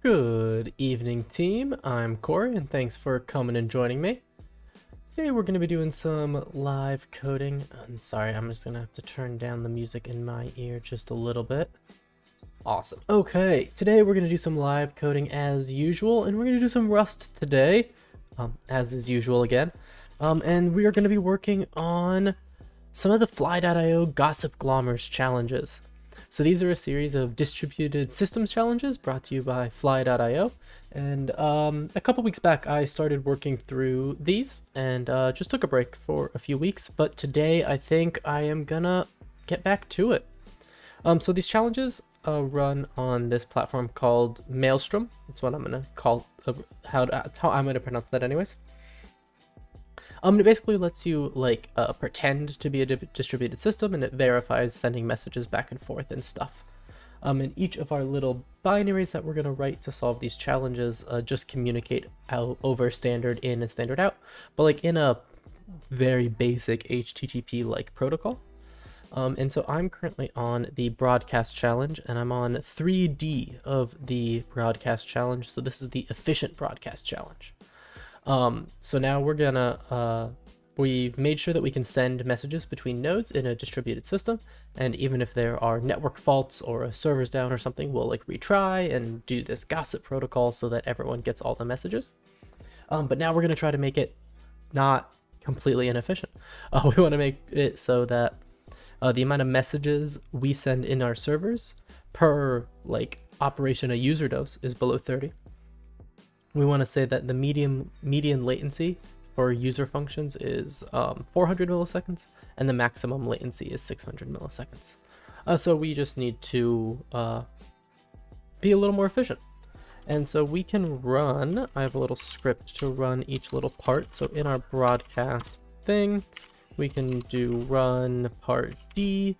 Good evening, team. I'm Corey, and thanks for coming and joining me. Today we're going to be doing some live coding. I'm sorry, I'm just going to have to turn down the music in my ear just a little bit. Awesome. Okay, today we're going to do some live coding as usual, and we're going to do some Rust today, um, as is usual again. Um, and we are going to be working on some of the Fly.io Gossip Glomers challenges. So these are a series of distributed systems challenges brought to you by Fly.io. And um, a couple weeks back, I started working through these and uh, just took a break for a few weeks. But today, I think I am gonna get back to it. Um, so these challenges uh, run on this platform called Maelstrom. That's what I'm gonna call uh, how how I'm gonna pronounce that, anyways. Um, it basically lets you like uh, pretend to be a di distributed system, and it verifies sending messages back and forth and stuff. Um, and each of our little binaries that we're going to write to solve these challenges uh, just communicate out over standard in and standard out, but like in a very basic HTTP like protocol. Um, and so I'm currently on the broadcast challenge and I'm on 3D of the broadcast challenge. So this is the efficient broadcast challenge. Um, so now we're gonna, uh, we've made sure that we can send messages between nodes in a distributed system. And even if there are network faults or a server's down or something, we'll like retry and do this gossip protocol so that everyone gets all the messages. Um, but now we're gonna try to make it not completely inefficient. Uh, we want to make it so that uh, the amount of messages we send in our servers per like operation a user does is below 30 we want to say that the medium median latency for user functions is um, 400 milliseconds and the maximum latency is 600 milliseconds. Uh, so we just need to uh, be a little more efficient. And so we can run, I have a little script to run each little part. So in our broadcast thing, we can do run part D.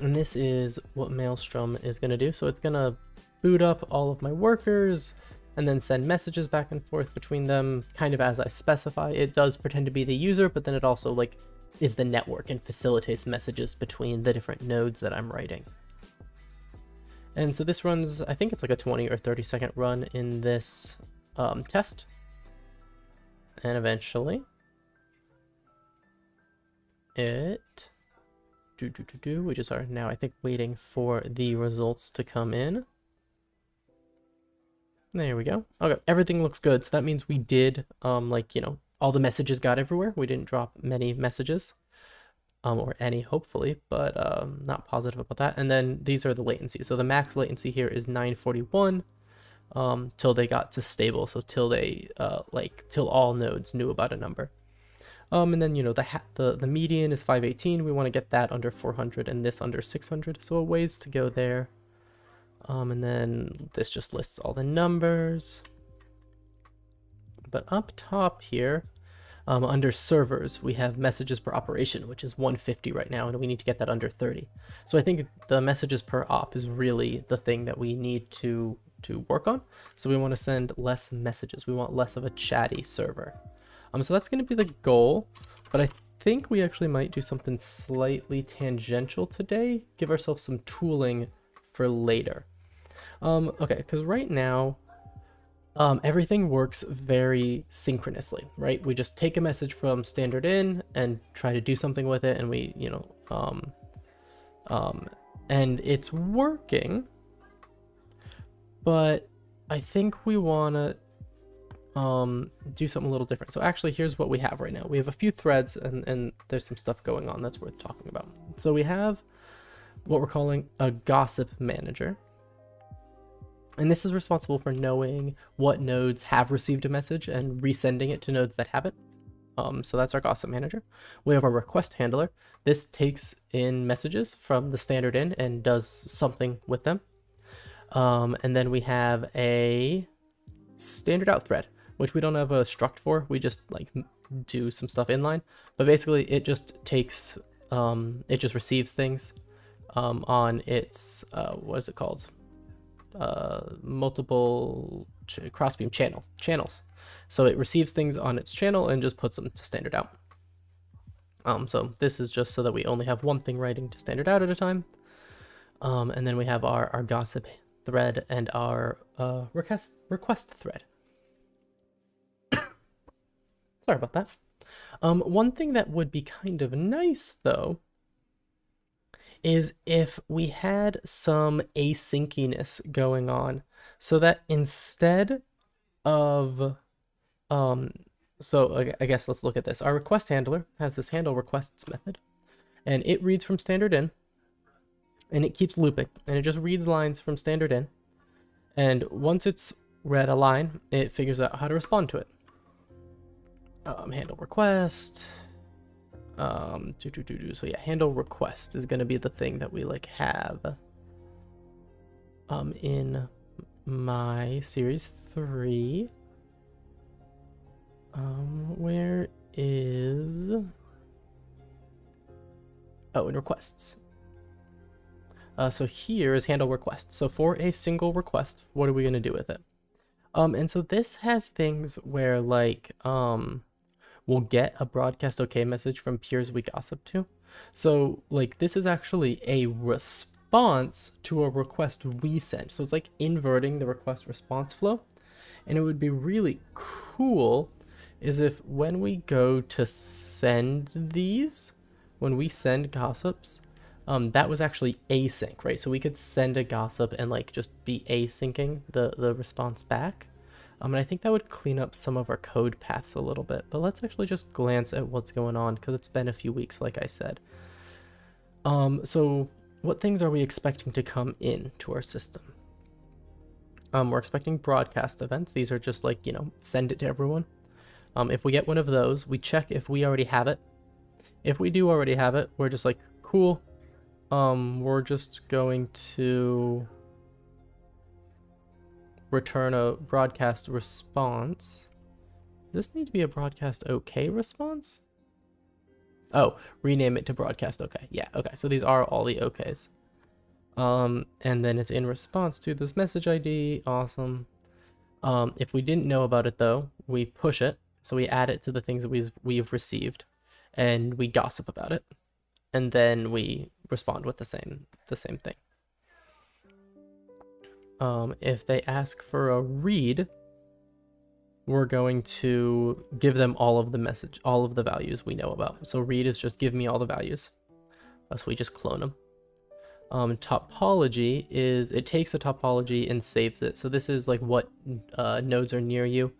And this is what Maelstrom is going to do. So it's going to boot up all of my workers, and then send messages back and forth between them kind of as I specify. It does pretend to be the user, but then it also like is the network and facilitates messages between the different nodes that I'm writing. And so this runs, I think it's like a 20 or 30 second run in this um, test. And eventually it do do do do we just are now I think waiting for the results to come in. There we go. Okay, everything looks good. So that means we did, um, like, you know, all the messages got everywhere. We didn't drop many messages, um, or any, hopefully, but um, not positive about that. And then these are the latencies. So the max latency here is 941 um, till they got to stable. So till they, uh, like, till all nodes knew about a number. Um, and then, you know, the, the, the median is 518. We want to get that under 400 and this under 600. So a ways to go there. Um, and then this just lists all the numbers. But up top here, um, under servers, we have messages per operation, which is 150 right now, and we need to get that under 30. So I think the messages per op is really the thing that we need to, to work on. So we want to send less messages. We want less of a chatty server. Um, so that's going to be the goal, but I think we actually might do something slightly tangential today, give ourselves some tooling for later. Um, okay, because right now, um, everything works very synchronously, right? We just take a message from standard in and try to do something with it, and we, you know, um, um, and it's working, but I think we want to um, do something a little different. So actually, here's what we have right now. We have a few threads, and, and there's some stuff going on that's worth talking about. So we have what we're calling a gossip manager. And this is responsible for knowing what nodes have received a message and resending it to nodes that haven't. Um, so that's our gossip manager. We have our request handler. This takes in messages from the standard in and does something with them. Um, and then we have a standard out thread, which we don't have a struct for. We just like do some stuff inline, but basically it just takes, um, it just receives things um, on its, uh, what is it called? Uh, multiple ch crossbeam channel channels. So it receives things on its channel and just puts them to standard out. Um, so this is just so that we only have one thing writing to standard out at a time. Um, and then we have our, our gossip thread and our uh, request request thread. Sorry about that. Um, one thing that would be kind of nice though is if we had some asynciness going on so that instead of um so I guess let's look at this. Our request handler has this handle requests method and it reads from standard in and it keeps looping and it just reads lines from standard in and once it's read a line it figures out how to respond to it um, handle request um do, do, do, do. so yeah handle request is going to be the thing that we like have um in my series 3 um where is oh in requests uh, so here is handle request. So for a single request, what are we going to do with it? Um, and so this has things where like, um, we'll get a broadcast okay message from peers we gossip to. So like this is actually a response to a request we sent. So it's like inverting the request response flow. And it would be really cool is if when we go to send these, when we send gossips, um, that was actually async, right? So we could send a gossip and like just be asyncing the, the response back. Um, and I think that would clean up some of our code paths a little bit. But let's actually just glance at what's going on because it's been a few weeks, like I said. Um, so what things are we expecting to come in to our system? Um, we're expecting broadcast events. These are just like, you know, send it to everyone. Um, if we get one of those, we check if we already have it. If we do already have it, we're just like, cool, um, we're just going to return a broadcast response. Does this need to be a broadcast okay response? Oh, rename it to broadcast okay. Yeah, okay. So these are all the okays. Um, and then it's in response to this message ID. Awesome. Um, if we didn't know about it though, we push it. So we add it to the things that we've, we've received and we gossip about it. And then we respond with the same the same thing. Um, if they ask for a read, we're going to give them all of the message, all of the values we know about. So read is just give me all the values. So we just clone them. Um, topology is it takes a topology and saves it. So this is like what uh, nodes are near you.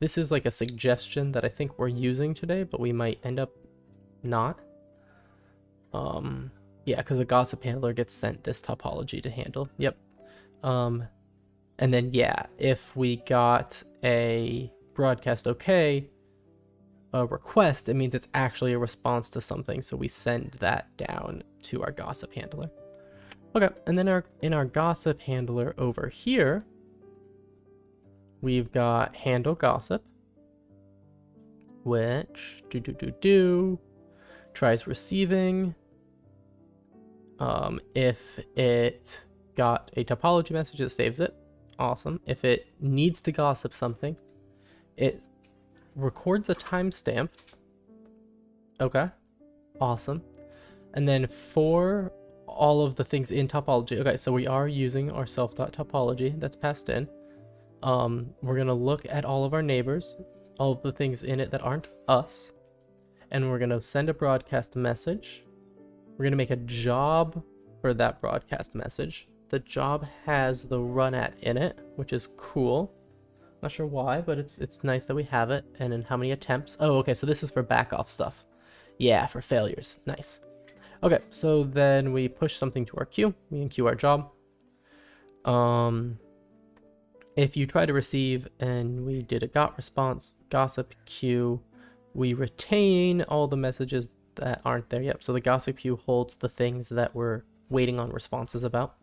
This is like a suggestion that I think we're using today, but we might end up not. Um, yeah, because the gossip handler gets sent this topology to handle. Yep. Um, and then, yeah, if we got a broadcast okay a request, it means it's actually a response to something. So we send that down to our gossip handler. Okay, and then our in our gossip handler over here, we've got handle gossip, which do do do do tries receiving um, if it got a topology message, it saves it. Awesome. If it needs to gossip something, it records a timestamp. Okay. Awesome. And then for all of the things in topology, okay, so we are using our self.topology that's passed in. Um, we're going to look at all of our neighbors, all of the things in it that aren't us, and we're going to send a broadcast message we're going to make a job for that broadcast message. The job has the run at in it, which is cool. Not sure why, but it's it's nice that we have it. And then how many attempts? Oh, okay, so this is for back off stuff. Yeah, for failures. Nice. Okay, so then we push something to our queue. We can queue our job. Um, if you try to receive and we did a got response, gossip queue, we retain all the messages that aren't there yet. So the gossip queue holds the things that we're waiting on responses about.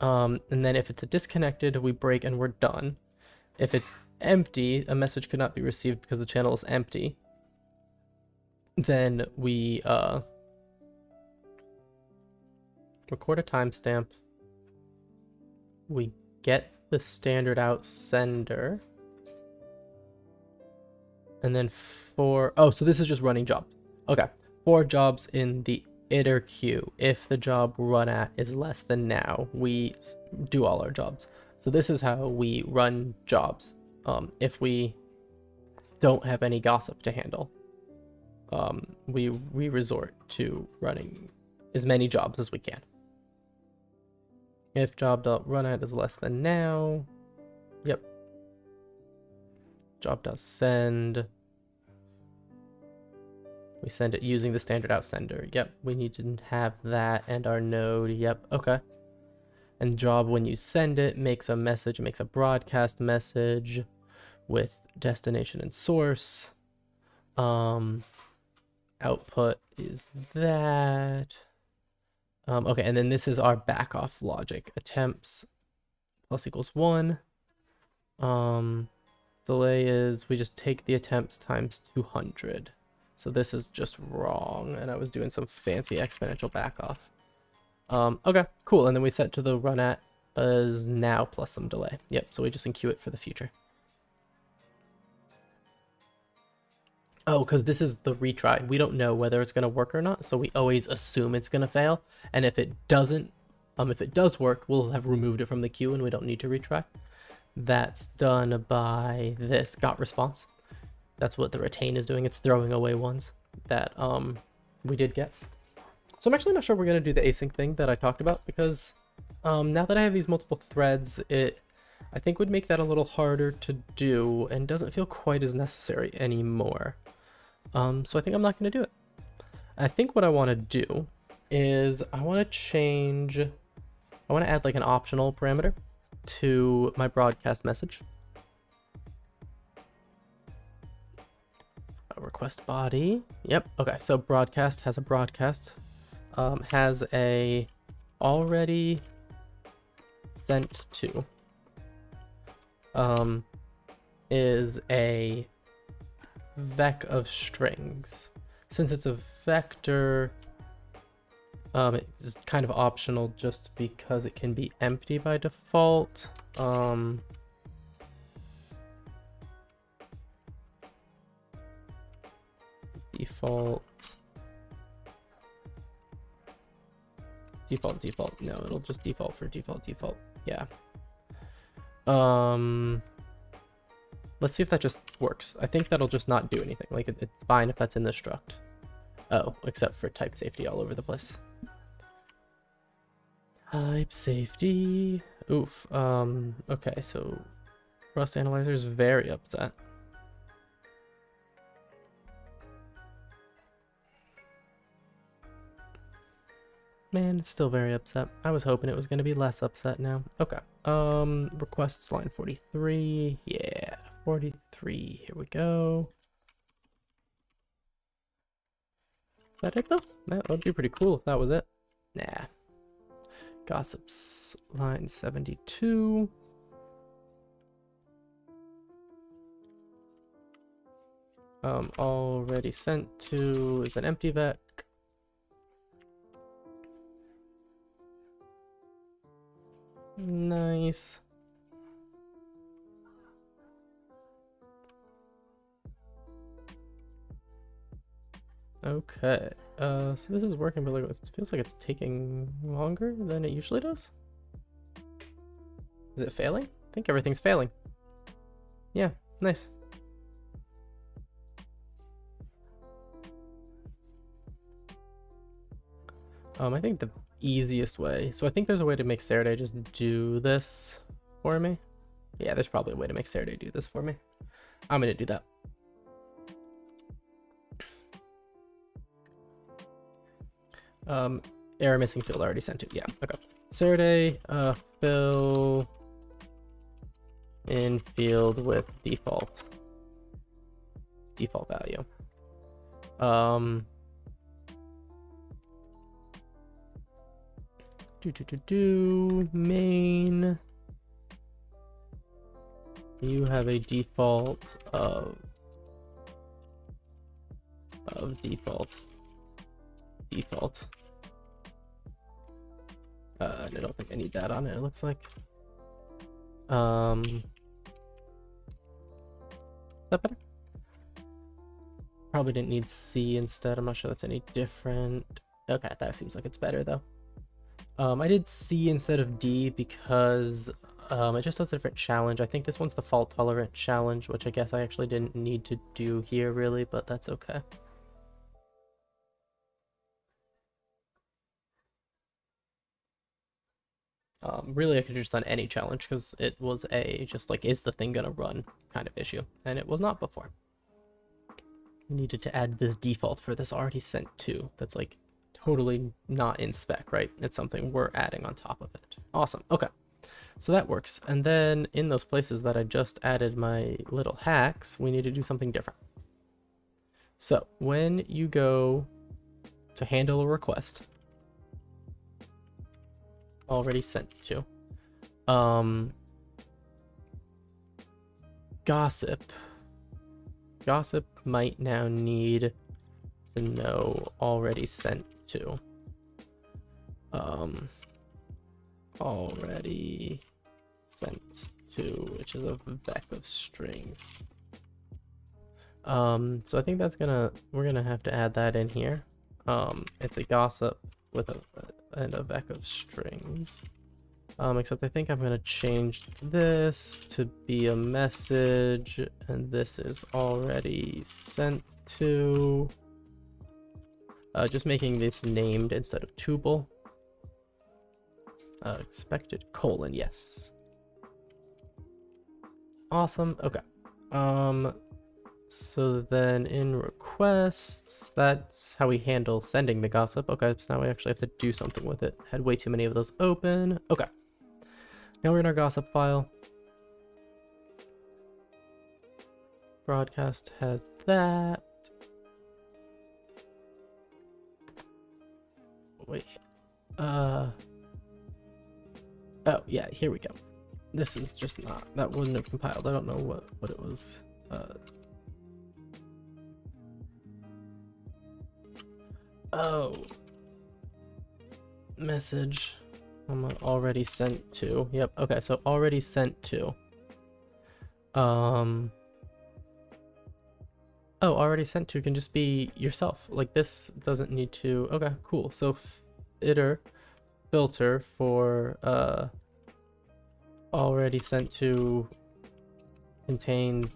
Um, and then if it's a disconnected, we break and we're done. If it's empty, a message could not be received because the channel is empty. Then we uh, record a timestamp. We get the standard out sender. And then for, oh, so this is just running jobs. Okay, four jobs in the iter queue. If the job run at is less than now, we do all our jobs. So this is how we run jobs. Um, if we don't have any gossip to handle, um, we we resort to running as many jobs as we can. If job run at is less than now, yep. Job send. We send it using the standard out sender. Yep, we need to have that and our node. Yep, okay. And job when you send it makes a message, makes a broadcast message with destination and source. Um, output is that. Um, okay, and then this is our back off logic. Attempts plus equals one. Um, delay is we just take the attempts times 200. So this is just wrong, and I was doing some fancy exponential back off. Um, okay, cool, and then we set to the run at as now plus some delay. Yep, so we just enqueue it for the future. Oh, because this is the retry. We don't know whether it's going to work or not, so we always assume it's going to fail. And if it doesn't, um, if it does work, we'll have removed it from the queue and we don't need to retry. That's done by this got response. That's what the retain is doing. It's throwing away ones that um we did get. So I'm actually not sure we're going to do the async thing that I talked about because um, now that I have these multiple threads, it I think would make that a little harder to do and doesn't feel quite as necessary anymore. Um, so I think I'm not going to do it. I think what I want to do is I want to change, I want to add like an optional parameter to my broadcast message. Request body. Yep. Okay. So broadcast has a broadcast. Um, has a already sent to. Um, is a vec of strings. Since it's a vector, um, it's kind of optional just because it can be empty by default. Um, default. Default, default. No, it'll just default for default, default. Yeah. Um, let's see if that just works. I think that'll just not do anything. Like, it, it's fine if that's in the struct. Oh, except for type safety all over the place. Type safety. Oof. Um, okay, so Rust Analyzer is very upset. Man, it's still very upset. I was hoping it was going to be less upset now. Okay. Um, requests line 43. Yeah, 43. Here we go. Is that it though? That would be pretty cool if that was it. Nah. Gossips line 72. Um, already sent to is an empty vec. Nice. Okay, uh, so this is working, but like, it feels like it's taking longer than it usually does. Is it failing? I think everything's failing. Yeah, nice. Um, I think the easiest way. So I think there's a way to make Serde just do this for me. Yeah, there's probably a way to make Serde do this for me. I'm going to do that. Um, error missing field already sent it. Yeah, okay. Serde, uh, fill in field with default default value. Um, Do do do do main. You have a default of of default default. Uh, I don't think I need that on it. It looks like. Um, is that better? Probably didn't need C instead. I'm not sure that's any different. Okay, that seems like it's better though. Um, I did C instead of D because um, it just does a different challenge. I think this one's the fault tolerant challenge, which I guess I actually didn't need to do here really, but that's okay. Um, really, I could have just done any challenge because it was a just like, is the thing gonna run kind of issue, and it was not before. We needed to add this default for this already sent to. That's like totally not in spec, right? It's something we're adding on top of it. Awesome. Okay. So that works. And then in those places that I just added my little hacks, we need to do something different. So when you go to handle a request, already sent to, um, gossip, gossip might now need to know already sent Um, already sent to, which is a vec of strings. Um, so I think that's gonna, we're gonna have to add that in here. Um, it's a gossip with a, and a vec of strings. Um, except I think I'm gonna change this to be a message, and this is already sent to. Uh, just making this named instead of tuple. Uh, expected colon, yes. Awesome, okay. Um, so then in requests, that's how we handle sending the gossip. Okay, so now we actually have to do something with it. Had way too many of those open. Okay. Now we're in our gossip file. Broadcast has that. Wait. Uh. Oh, yeah, here we go. This is just not, that wouldn't have compiled. I don't know what, what it was. Uh. Oh. Message. I'm already sent to. Yep, okay, so already sent to. Um. Oh, already sent to can just be yourself. Like this doesn't need to. Okay, cool. So iter filter for uh already sent to contain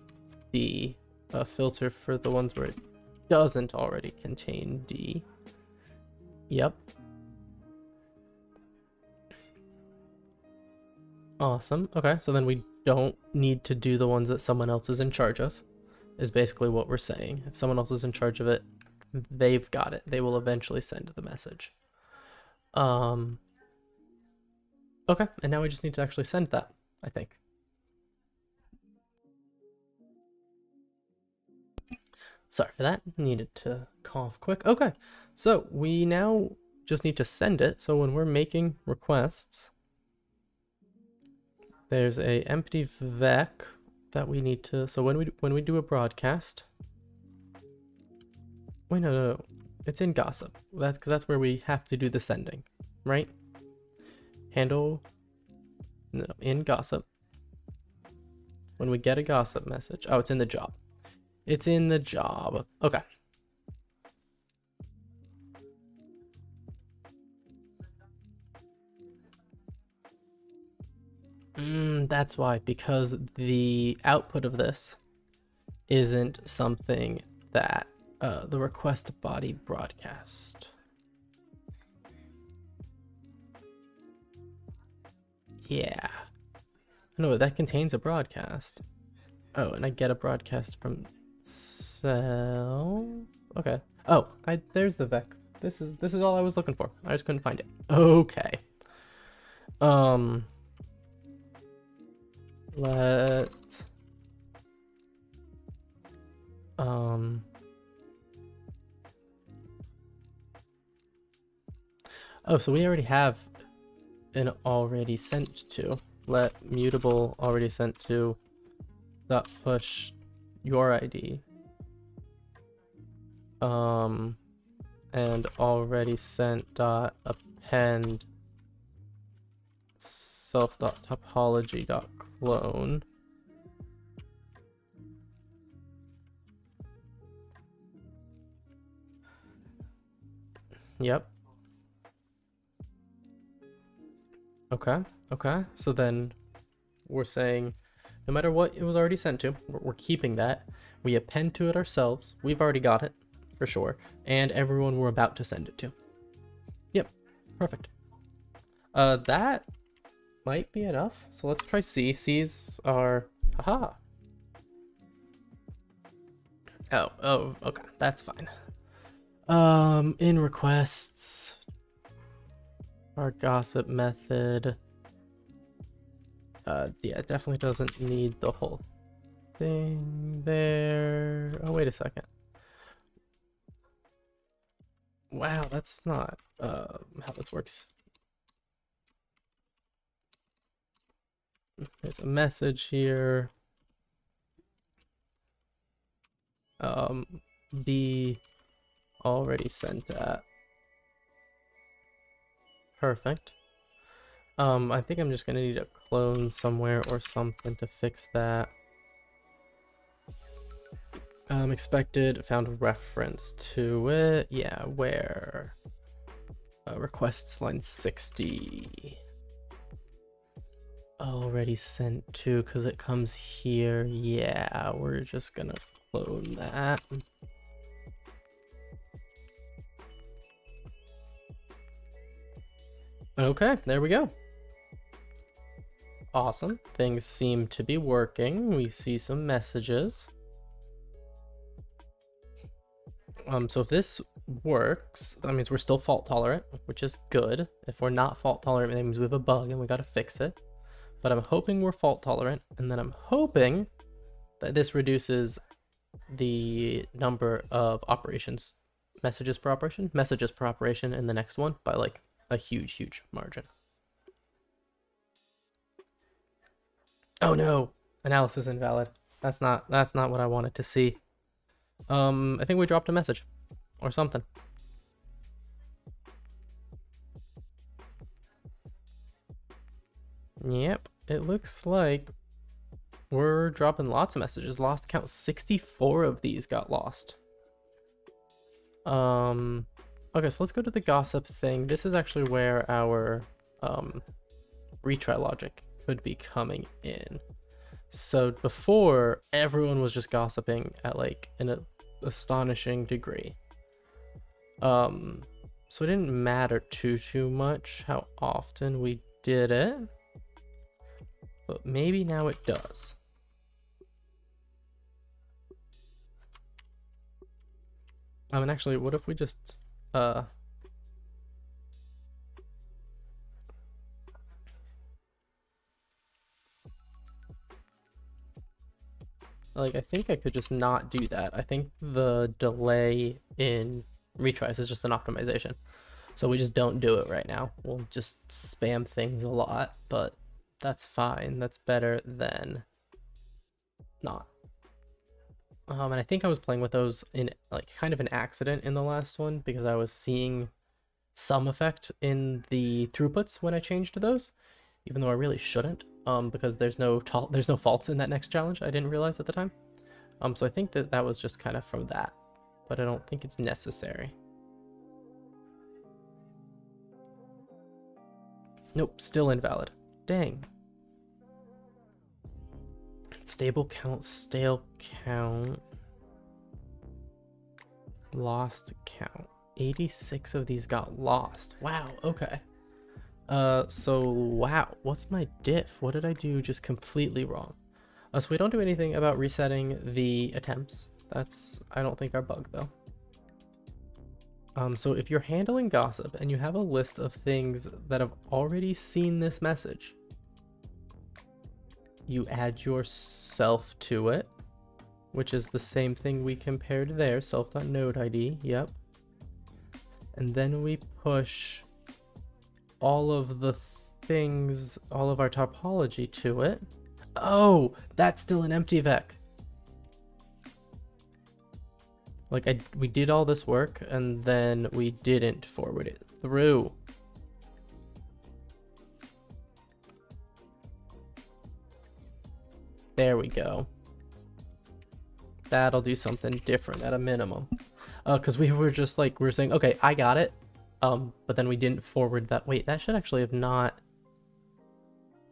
the uh, filter for the ones where it doesn't already contain D. Yep. Awesome. Okay, so then we don't need to do the ones that someone else is in charge of, is basically what we're saying. If someone else is in charge of it, they've got it. They will eventually send the message. Um, okay, and now we just need to actually send that, I think. Sorry for that, needed to cough quick. Okay, so we now just need to send it. So when we're making requests, there's a empty vec that we need to, so when we when we do a broadcast, wait, no, no, no. it's in gossip. That's because that's where we have to do the sending, right? Handle, no, in gossip. When we get a gossip message, oh, it's in the job. It's in the job. Okay. Mm, that's why, because the output of this isn't something that uh, the request body broadcast. Yeah. No, that contains a broadcast. Oh, and I get a broadcast from cell. Okay. Oh, I there's the vec. This is this is all I was looking for. I just couldn't find it. Okay. Um let um Oh, so we already have an already sent to. Let mutable already sent to dot push your ID. Um and already sent dot append self dot topology dot clone. Yep. Okay, okay. So then we're saying no matter what it was already sent to, we're keeping that. We append to it ourselves. We've already got it, for sure. And everyone we're about to send it to. Yep, perfect. Uh, that might be enough. So let's try C. C's are, haha. Oh, oh, okay, that's fine. Um, in requests, our gossip method. Uh, yeah, definitely doesn't need the whole thing there. Oh, wait a second. Wow, that's not uh, how this works. There's a message here. Um, B already sent that. Perfect. Um, I think I'm just gonna need a clone somewhere or something to fix that. Um, expected, found a reference to it. Yeah, where? Uh, requests line 60. Already sent to, because it comes here. Yeah, we're just gonna clone that. Okay, there we go. Awesome. Things seem to be working. We see some messages. Um, so if this works, that means we're still fault tolerant, which is good. If we're not fault tolerant, that means we have a bug and we gotta fix it. But I'm hoping we're fault tolerant, and then I'm hoping that this reduces the number of operations, messages per operation, messages per operation in the next one by like a huge, huge margin. Oh no, analysis invalid. That's not that's not what I wanted to see. Um, I think we dropped a message or something. Yep, it looks like we're dropping lots of messages. Lost count 64 of these got lost. Um, Okay, so let's go to the gossip thing. This is actually where our um, retry logic could be coming in. So before, everyone was just gossiping at like an astonishing degree. Um, so it didn't matter too, too much how often we did it. But maybe now it does. I mean, actually, what if we just uh like I think I could just not do that. I think the delay in retries is just an optimization. So we just don't do it right now. We'll just spam things a lot, but that's fine. That's better than not. Um, and I think I was playing with those in like kind of an accident in the last one because I was seeing some effect in the throughputs when I changed to those, even though I really shouldn't. Um, because there's no there's no faults in that next challenge. I didn't realize at the time. Um, so I think that that was just kind of from that, but I don't think it's necessary. Nope, still invalid. Dang. Stable count, stale count. Lost count. 86 of these got lost. Wow, okay. Uh, so, wow, what's my diff? What did I do just completely wrong? Uh, so we don't do anything about resetting the attempts. That's, I don't think, our bug, though. Um, so if you're handling gossip and you have a list of things that have already seen this message, you add yourself to it, which is the same thing we compared there, self.node ID, yep. And then we push all of the things, all of our topology to it. Oh, that's still an empty vec. Like I, we did all this work and then we didn't forward it through. There we go. That'll do something different at a minimum. Uh, cause we were just like, we were saying, okay, I got it. Um, but then we didn't forward that. Wait, that should actually have not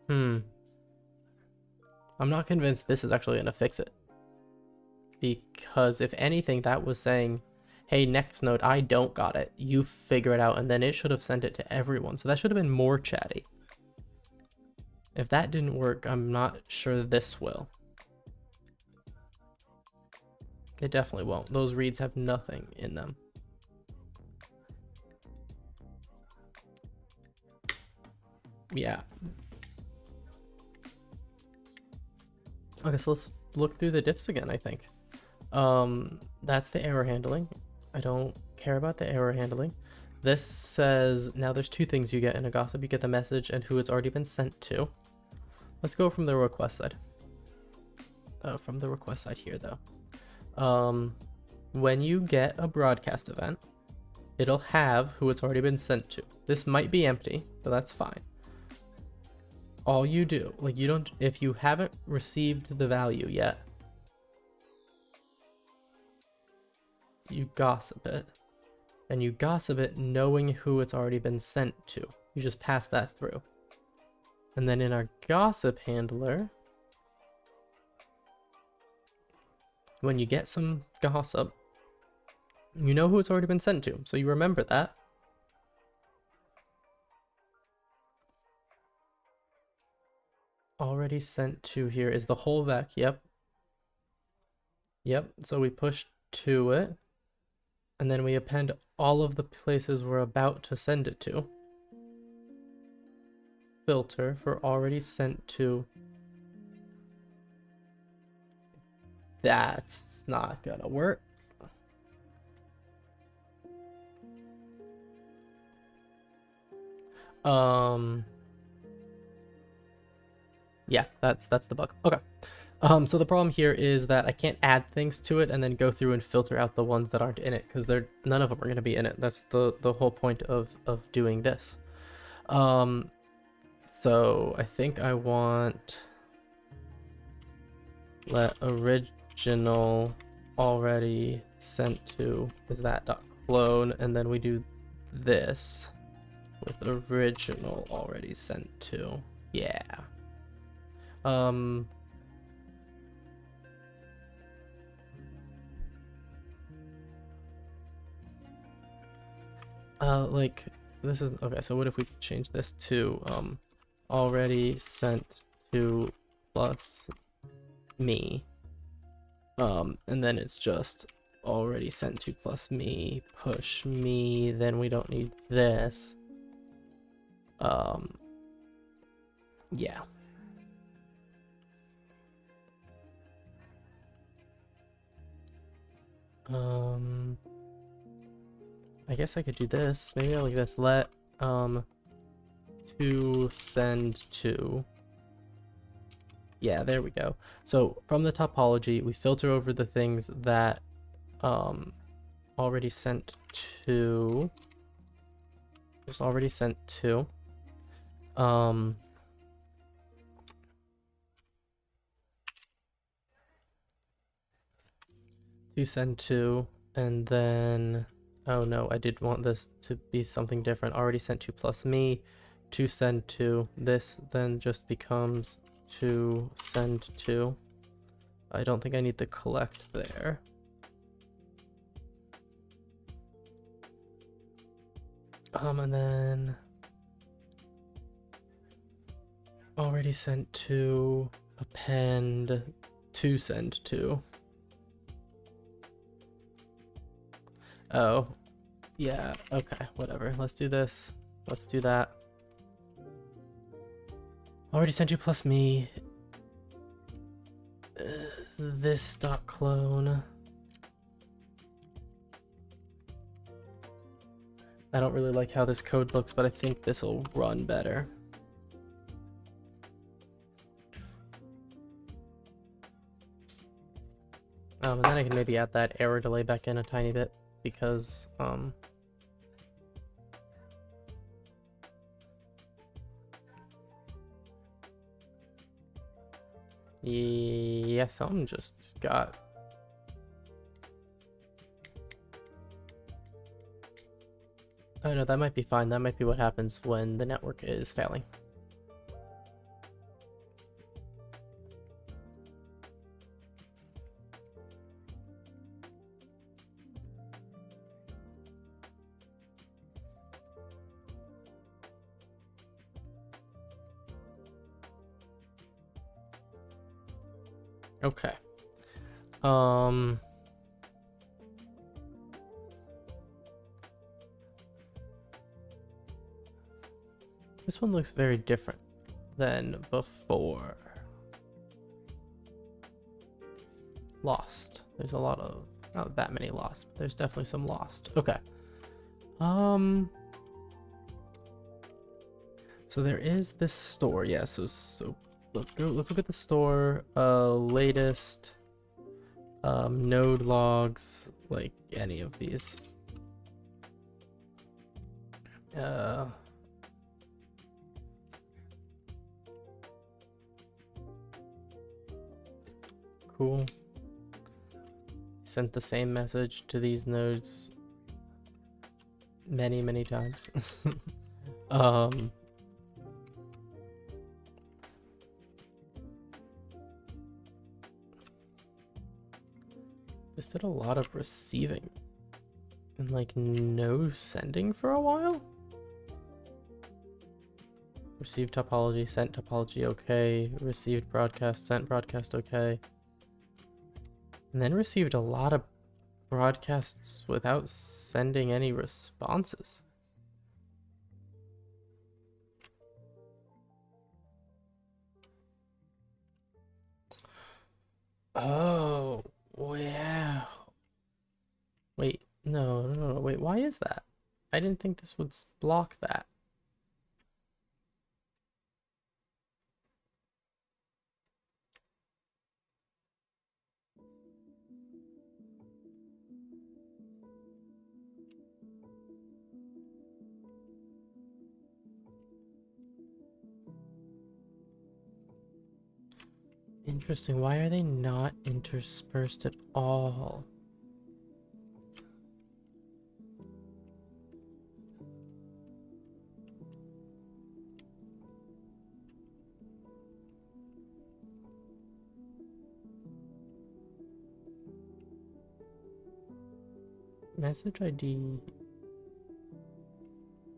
Hmm. I'm not convinced this is actually going to fix it. Because if anything, that was saying, hey, next node, I don't got it. You figure it out, and then it should have sent it to everyone. So that should have been more chatty. If that didn't work, I'm not sure this will. It definitely won't. Those reads have nothing in them. Yeah. Okay, so let's look through the diffs again, I think. Um, that's the error handling. I don't care about the error handling. This says, now there's two things you get in a gossip. You get the message and who it's already been sent to. Let's go from the request side. Oh, from the request side here, though. Um, when you get a broadcast event, it'll have who it's already been sent to. This might be empty, but that's fine. All you do, like you don't, if you haven't received the value yet, you gossip it. And you gossip it knowing who it's already been sent to. You just pass that through. And then in our gossip handler, when you get some gossip, you know who it's already been sent to, so you remember that. Already sent to here is the whole vec, yep. Yep, so we push to it, and then we append all of the places we're about to send it to. Filter for already sent to That's not gonna work. Um, yeah, that's that's the bug. Okay. Um, so the problem here is that I can't add things to it and then go through and filter out the ones that aren't in it because they're none of them are going to be in it. That's the the whole point of of doing this. Um, so I think I want let original already sent to is that dot clone and then we do this with original already sent to. Yeah. Um uh like this is okay so what if we change this to um already sent to plus me um, and then it's just already sent to plus me, push me, then we don't need this. Um, yeah. Um, I guess I could do this. Maybe I'll like this. Let, um, to send to yeah, there we go. So from the topology, we filter over the things that um, already sent to, just already sent to. Um, to send to, and then, oh no, I did want this to be something different. Already sent to plus me, to send to. This then just becomes to send to. I don't think I need to collect there. Um, and then already sent to append to send to. Oh, yeah, okay, whatever. Let's do this. Let's do that. Already sent you plus me. Uh, this dot clone. I don't really like how this code looks, but I think this will run better. Um, and then I can maybe add that error delay back in a tiny bit because um, Yeah, some just got... Oh no, that might be fine. That might be what happens when the network is failing. Okay. Um. This one looks very different than before. Lost. There's a lot of, not that many lost, but there's definitely some lost. Okay. Um. So there is this store. Yeah, so, so let's go, let's look at the store. Uh, latest, um, node logs, like any of these. Uh, cool. Sent the same message to these nodes many, many times. um, this did a lot of receiving and like no sending for a while. Received topology, sent topology, okay. Received broadcast, sent broadcast, okay. And then received a lot of broadcasts without sending any responses. Oh, wow. Wait, no, no, no, wait, why is that? I didn't think this would block that. Interesting. Why are they not interspersed at all? Message ID.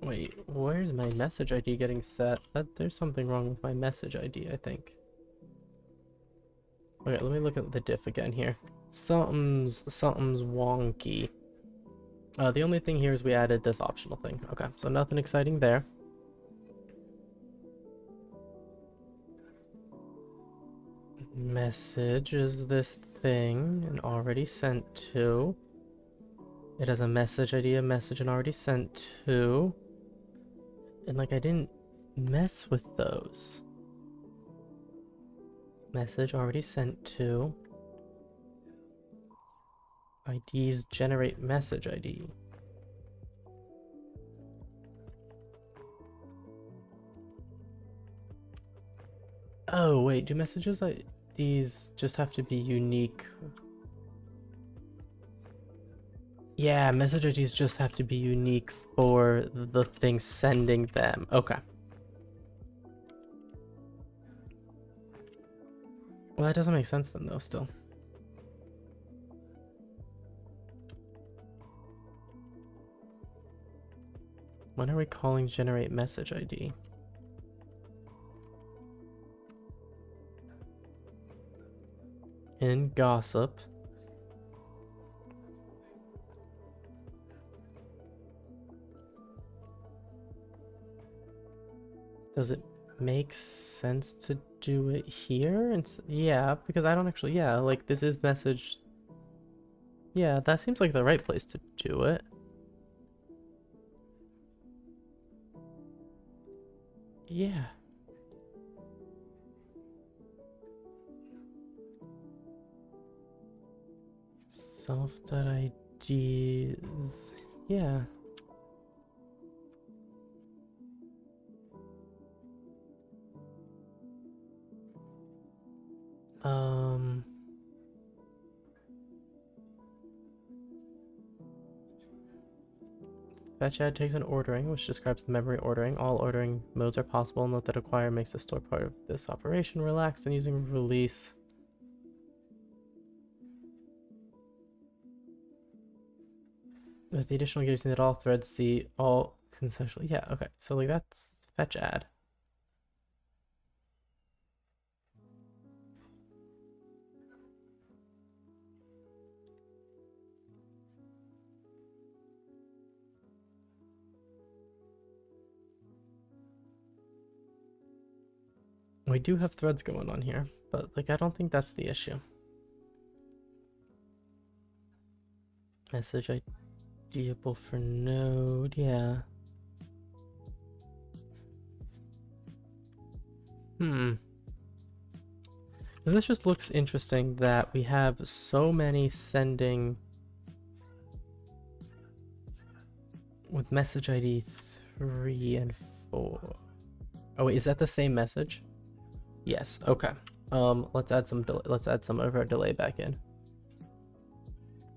Wait, where's my message ID getting set? That, there's something wrong with my message ID, I think. Okay, let me look at the diff again here. Something's something's wonky. Uh, the only thing here is we added this optional thing. Okay, so nothing exciting there. Message is this thing and already sent to. It has a message ID, a message and already sent to. And like I didn't mess with those. Message already sent to. IDs generate message ID. Oh, wait, do messages like these just have to be unique? Yeah, message IDs just have to be unique for the thing sending them. Okay. Well, that doesn't make sense then, though, still. When are we calling generate message ID? In gossip. Does it make sense to do it here? And yeah, because I don't actually, yeah, like this is message. Yeah, that seems like the right place to do it. Yeah. Self. Self.IDs. Yeah. Um... Fetch add takes an ordering, which describes the memory ordering. All ordering modes are possible. Note that acquire makes the store part of this operation. Relax and using release. With the additional gives me that all threads see all consensual. Yeah, okay. So like that's fetch add. We do have threads going on here, but like I don't think that's the issue. Message ideable for node, yeah. Hmm. this just looks interesting that we have so many sending with message ID 3 and 4. Oh wait, is that the same message? Yes, okay. Um, let's add some let's add some of our delay back in.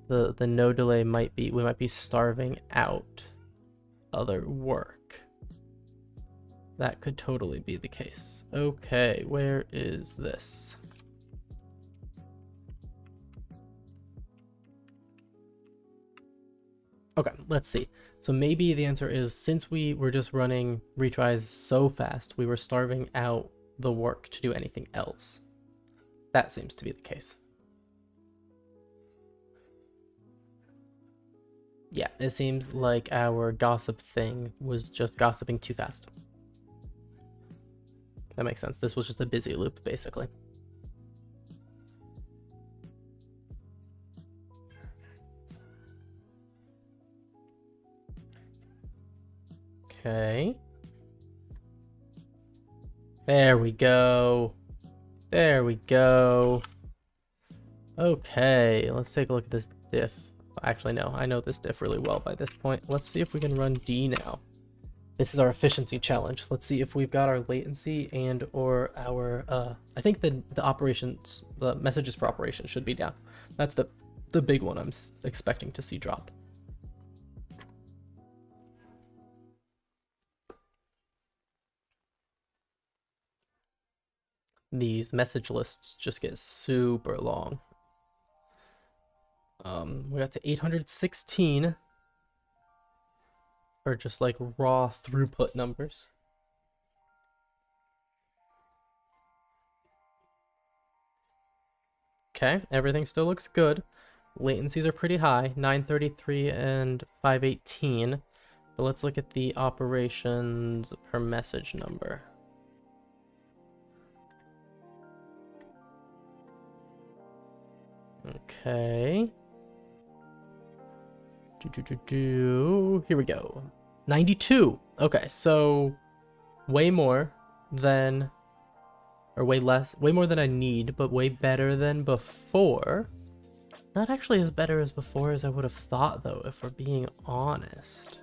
The the no delay might be we might be starving out other work. That could totally be the case. Okay, where is this? Okay, let's see. So maybe the answer is since we were just running retries so fast, we were starving out the work to do anything else. That seems to be the case. Yeah, it seems like our gossip thing was just gossiping too fast. That makes sense. This was just a busy loop, basically. Okay. There we go. There we go. Okay, let's take a look at this diff. Actually, no, I know this diff really well by this point. Let's see if we can run D now. This is our efficiency challenge. Let's see if we've got our latency and or our, uh, I think the, the operations, the messages per operation should be down. That's the, the big one I'm expecting to see drop. These message lists just get super long. Um, we got to 816 for just like raw throughput numbers. Okay, everything still looks good. Latencies are pretty high, 933 and 518. But let's look at the operations per message number. Okay. Do, do, do, do. Here we go. 92. Okay, so way more than, or way less, way more than I need, but way better than before. Not actually as better as before as I would have thought, though, if we're being honest.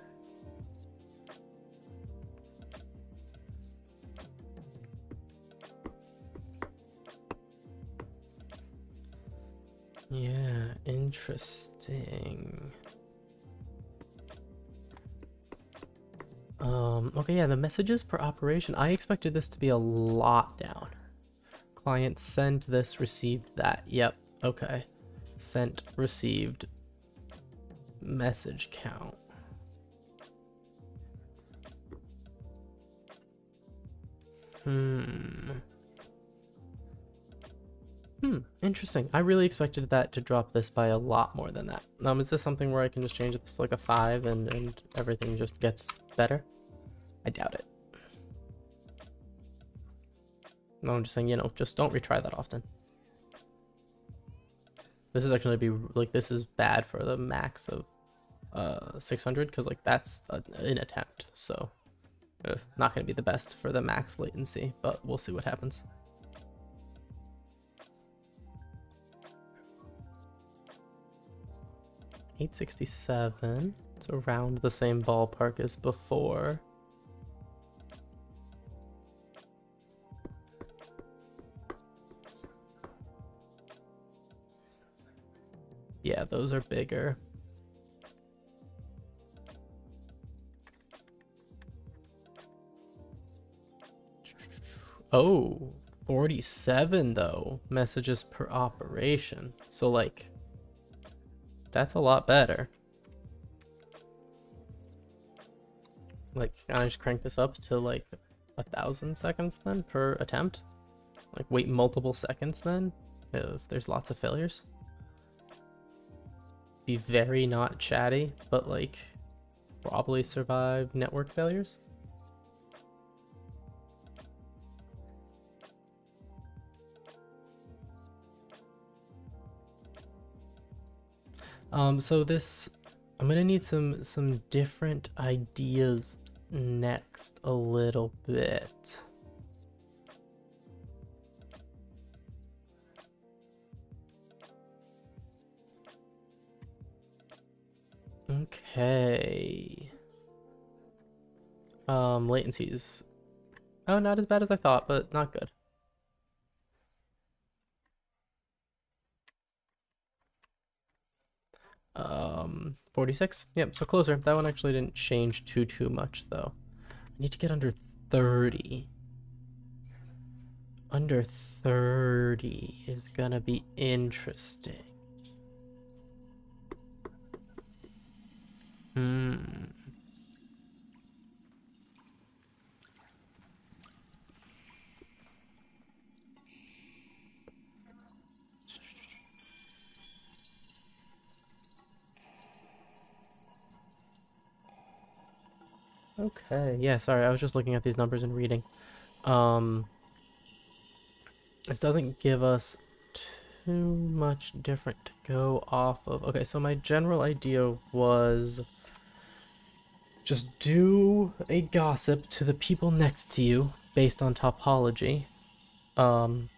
Yeah, interesting. Um, okay, yeah, the messages per operation. I expected this to be a lot down. Client sent this, received that. Yep, okay. Sent, received, message count. Hmm. Hmm, interesting. I really expected that to drop this by a lot more than that. Um, is this something where I can just change this to like a 5 and, and everything just gets better? I doubt it. No, I'm just saying, you know, just don't retry that often. This is actually be like this is bad for the max of uh 600 because like that's a, an attempt. So uh, not going to be the best for the max latency, but we'll see what happens. 867. It's around the same ballpark as before. Yeah, those are bigger. Oh, 47 though, messages per operation. So like that's a lot better. Like, can I just crank this up to like a thousand seconds then per attempt? Like wait multiple seconds then if there's lots of failures? Be very not chatty, but like probably survive network failures? Um, so this, I'm gonna need some some different ideas next a little bit. Okay. Um, latencies. Oh, not as bad as I thought, but not good. Um, 46? Yep, so closer. That one actually didn't change too, too much, though. I need to get under 30. Under 30 is gonna be interesting. Hmm. Okay, yeah, sorry, I was just looking at these numbers and reading. Um, this doesn't give us too much different to go off of. Okay, so my general idea was just do a gossip to the people next to you based on topology. Um,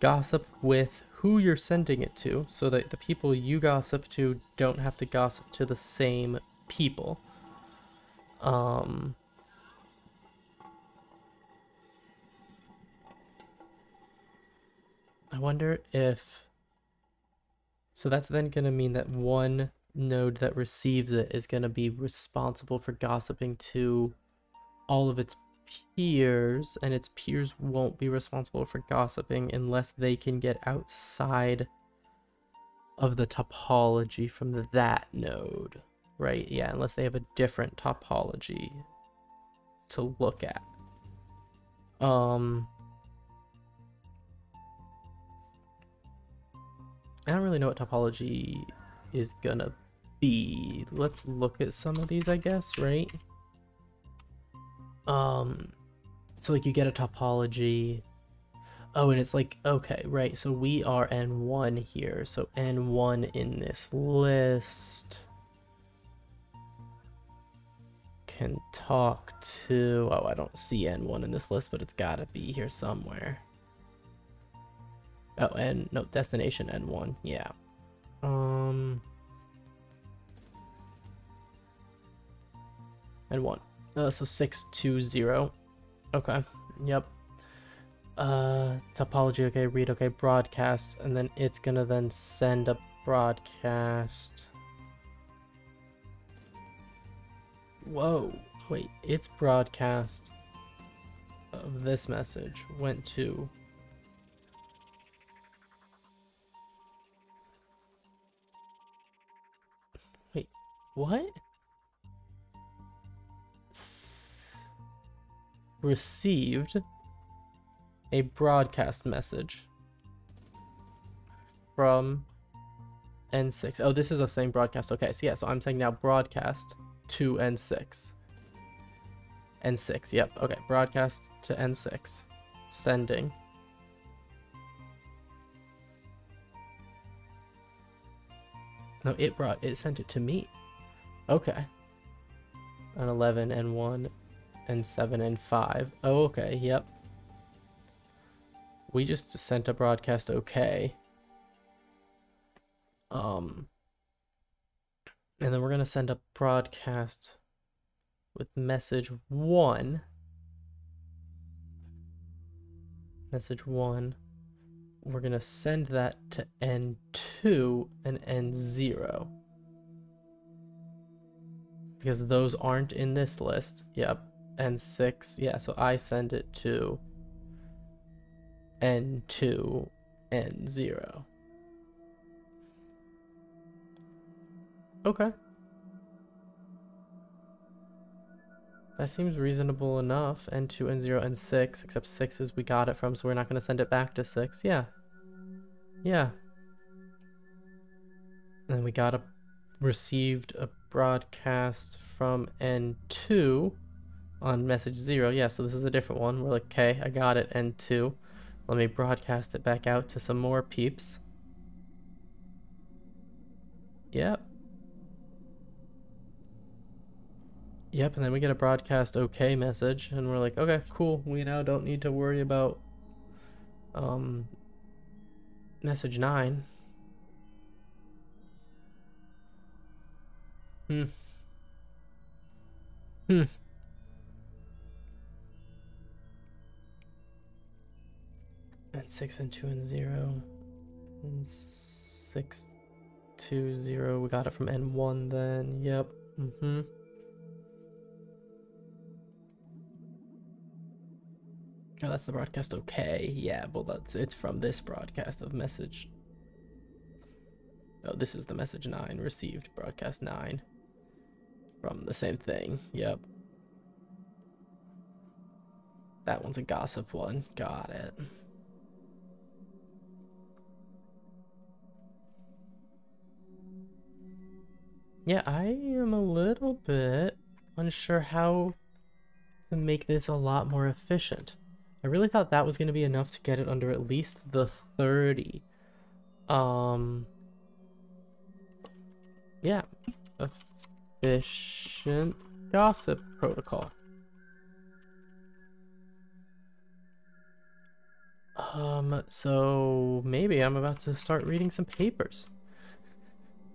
gossip with who you're sending it to so that the people you gossip to don't have to gossip to the same people. Um, I wonder if... So that's then going to mean that one node that receives it is going to be responsible for gossiping to all of its peers, and its peers won't be responsible for gossiping unless they can get outside of the topology from that node right? Yeah, unless they have a different topology to look at. Um, I don't really know what topology is gonna be. Let's look at some of these, I guess, right? Um, so like you get a topology. Oh, and it's like, okay, right, so we are N1 here, so N1 in this list. Can talk to... Oh, I don't see N1 in this list, but it's gotta be here somewhere. Oh, and no, destination N1, yeah. Um... N1. Uh, so 620. Okay, yep. Uh, topology, okay, read, okay, broadcast, and then it's gonna then send a broadcast. Whoa. Wait, its broadcast of this message went to Wait, what? S received a broadcast message from N6. Oh, this is a same broadcast. Okay, so yeah, so I'm saying now broadcast to N6. N6, yep, okay. Broadcast to N6. Sending. No, it brought, it sent it to me. Okay. An 11 and 1 and 7 and 5. Oh, okay, yep. We just sent a broadcast okay. Um, and then we're going to send a broadcast with message 1. Message 1. We're going to send that to N2 and N0. Because those aren't in this list. Yep. N6. Yeah, so I send it to N2, N0. Okay. That seems reasonable enough. N2, N0, N6, except 6 is we got it from, so we're not going to send it back to 6. Yeah. Yeah. And we got a received a broadcast from N2 on message 0. Yeah, so this is a different one. We're like, okay, I got it, N2. Let me broadcast it back out to some more peeps. Yep. Yep, and then we get a broadcast okay message, and we're like, okay, cool. We now don't need to worry about um message nine. Hmm. Hmm. And six and two and zero. And six two zero. We got it from N1 then. Yep. Mm-hmm. Oh, that's the broadcast. Okay, yeah. Well, that's it's from this broadcast of message. Oh, this is the message nine received. Broadcast nine. From the same thing. Yep. That one's a gossip one. Got it. Yeah, I am a little bit unsure how to make this a lot more efficient. I really thought that was going to be enough to get it under at least the 30. Um, yeah, efficient gossip protocol. Um, so maybe I'm about to start reading some papers.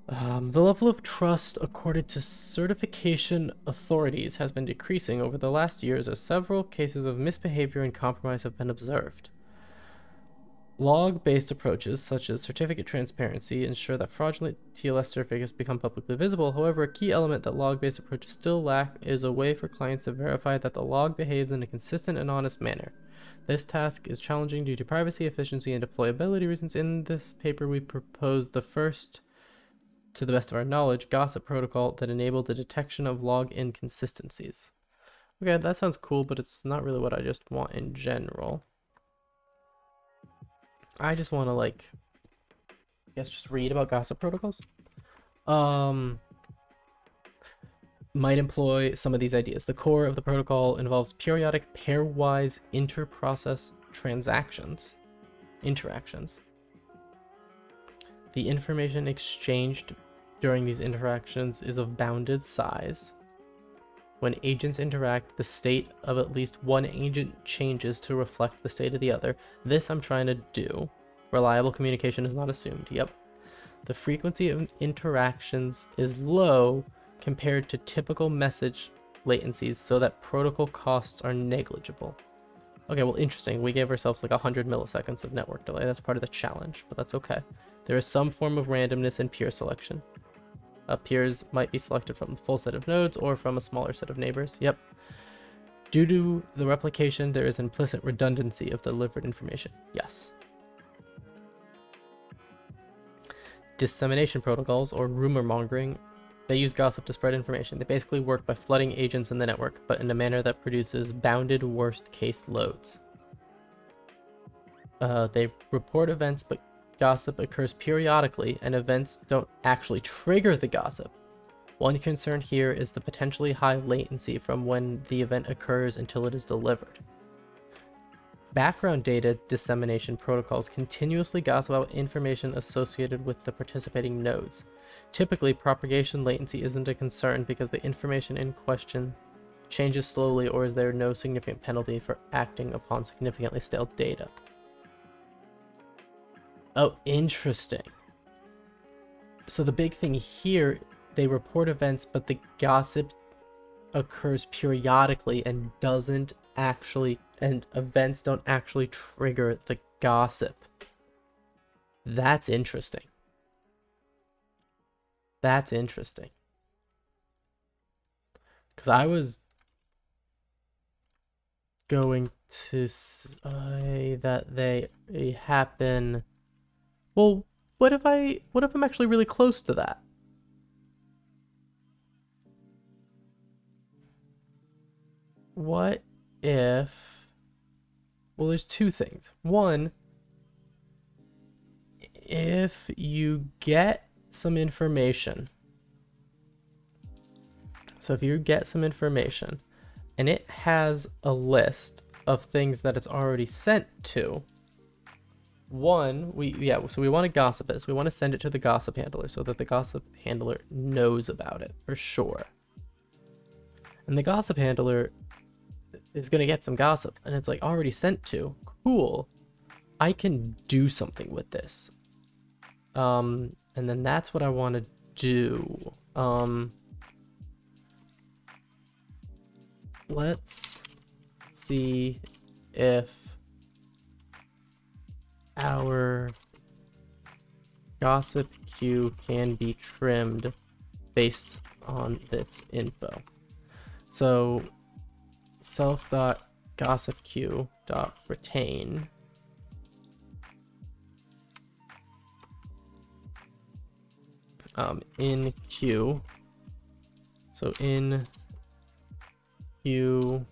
Um, the level of trust accorded to certification authorities has been decreasing over the last years as several cases of misbehavior and compromise have been observed. Log based approaches, such as certificate transparency, ensure that fraudulent TLS certificates become publicly visible. However, a key element that log based approaches still lack is a way for clients to verify that the log behaves in a consistent and honest manner. This task is challenging due to privacy, efficiency, and deployability reasons. In this paper, we propose the first to the best of our knowledge, gossip protocol that enabled the detection of log inconsistencies. Okay, that sounds cool, but it's not really what I just want in general. I just want to, like, I guess just read about gossip protocols. Um, might employ some of these ideas. The core of the protocol involves periodic pairwise inter-process transactions, interactions. The information exchanged during these interactions is of bounded size. When agents interact, the state of at least one agent changes to reflect the state of the other. This I'm trying to do. Reliable communication is not assumed. Yep. The frequency of interactions is low compared to typical message latencies so that protocol costs are negligible. Okay, well, interesting. We gave ourselves like 100 milliseconds of network delay. That's part of the challenge, but that's okay. There is some form of randomness in peer selection. Peers might be selected from a full set of nodes or from a smaller set of neighbors. Yep. Due to the replication, there is implicit redundancy of delivered information. Yes. Dissemination protocols, or rumor mongering, they use gossip to spread information. They basically work by flooding agents in the network, but in a manner that produces bounded worst case loads. Uh, they report events, but gossip occurs periodically and events don't actually trigger the gossip. One concern here is the potentially high latency from when the event occurs until it is delivered. Background data dissemination protocols continuously gossip about information associated with the participating nodes. Typically, propagation latency isn't a concern because the information in question changes slowly or is there no significant penalty for acting upon significantly stale data. Oh, interesting. So the big thing here, they report events, but the gossip occurs periodically and doesn't actually, and events don't actually trigger the gossip. That's interesting. That's interesting. Because I was going to say that they happen well, what if I, what if I'm actually really close to that? What if, well, there's two things. One, if you get some information, so if you get some information and it has a list of things that it's already sent to, one, we yeah, so we want to gossip this. We want to send it to the gossip handler so that the gossip handler knows about it for sure. And the gossip handler is gonna get some gossip, and it's like already sent to. Cool. I can do something with this. Um, and then that's what I want to do. Um, let's see if our gossip queue can be trimmed based on this info. So self dot gossip queue dot retain um, in queue. So in queue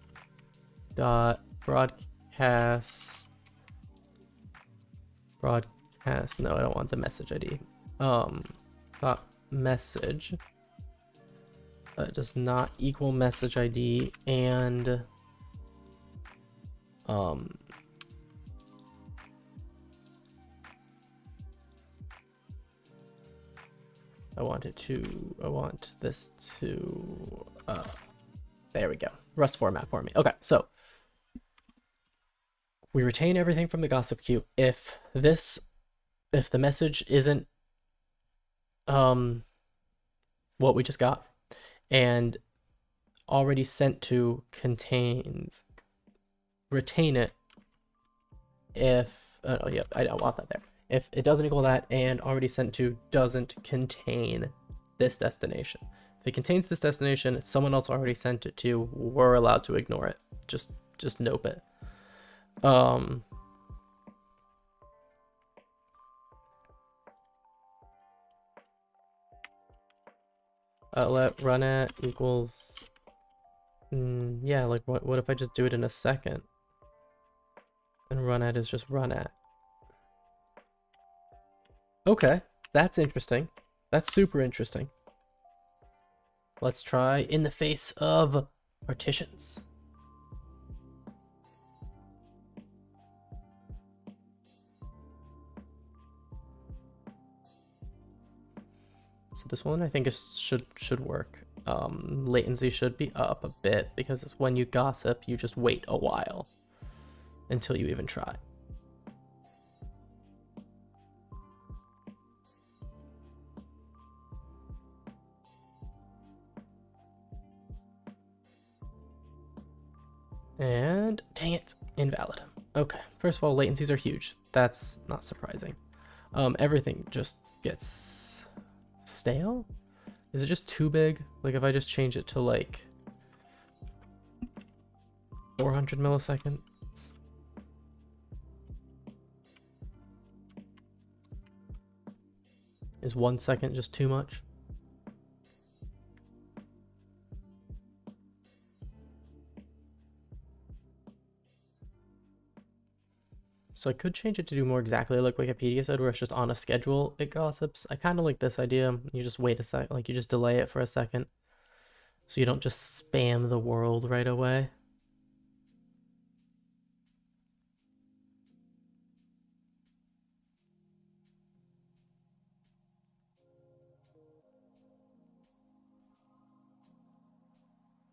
dot broadcast broadcast. No, I don't want the message ID. Um, dot message uh, does not equal message ID and um I want it to, I want this to, uh, there we go. Rust format for me. Okay, so we retain everything from the gossip queue. If this, if the message isn't, um, what we just got and already sent to contains, retain it if, oh, yep, I don't want that there. If it doesn't equal that and already sent to doesn't contain this destination. If it contains this destination, someone else already sent it to, we're allowed to ignore it. Just just nope it. Um uh, let run at equals mm, yeah like what what if I just do it in a second and run at is just run at Okay, that's interesting. That's super interesting. Let's try in the face of partitions. This one I think is, should should work. Um, latency should be up a bit because it's when you gossip, you just wait a while until you even try. And dang it, invalid. Okay, first of all, latencies are huge. That's not surprising. Um, everything just gets stale? Is it just too big? Like if I just change it to like 400 milliseconds? Is one second just too much? So I could change it to do more exactly like Wikipedia said, where it's just on a schedule, it gossips. I kind of like this idea. You just wait a sec, like you just delay it for a second. So you don't just spam the world right away.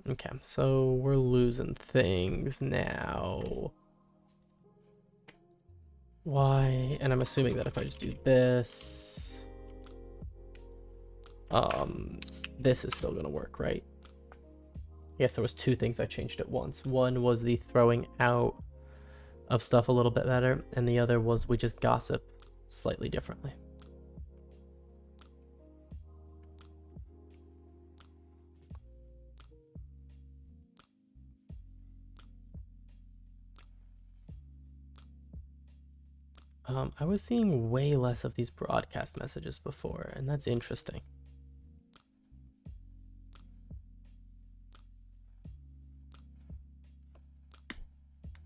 Okay, so we're losing things now. Why? And I'm assuming that if I just do this, um, this is still gonna work, right? Yes, there was two things I changed at once. One was the throwing out of stuff a little bit better, and the other was we just gossip slightly differently. Um, I was seeing way less of these broadcast messages before, and that's interesting.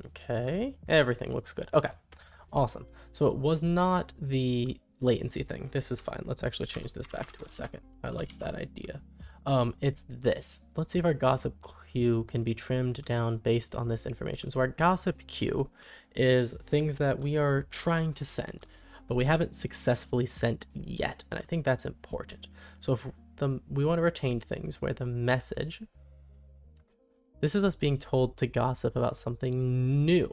Okay, everything looks good. Okay, awesome. So it was not the latency thing. This is fine. Let's actually change this back to a second. I like that idea. Um, it's this. Let's see if our gossip queue can be trimmed down based on this information. So our gossip queue is things that we are trying to send, but we haven't successfully sent yet. And I think that's important. So if the we want to retain things where the message this is us being told to gossip about something new.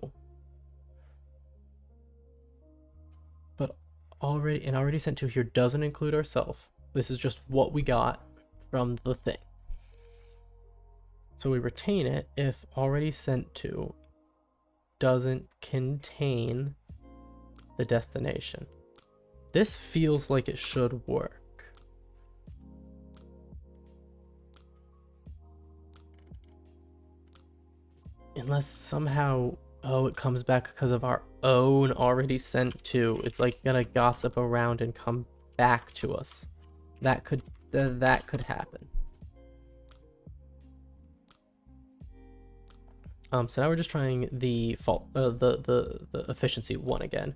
But already and already sent to here doesn't include ourselves. This is just what we got from the thing. So we retain it if already sent to doesn't contain the destination. This feels like it should work. Unless somehow, oh, it comes back because of our own already sent to. It's like gonna gossip around and come back to us. That could th that could happen. Um, so now we're just trying the fault, uh, the the the efficiency one again,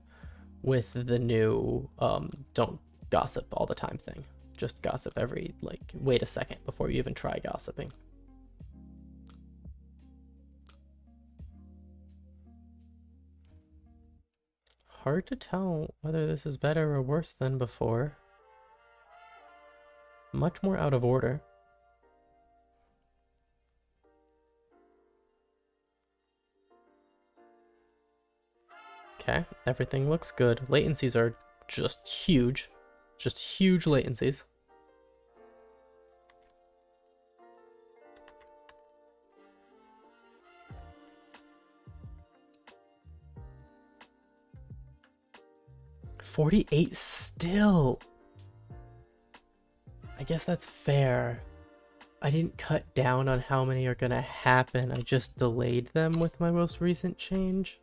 with the new um, don't gossip all the time thing. Just gossip every like wait a second before you even try gossiping. Hard to tell whether this is better or worse than before much more out of order. Okay, everything looks good. Latencies are just huge. Just huge latencies. Forty-eight still. I guess that's fair. I didn't cut down on how many are gonna happen, I just delayed them with my most recent change.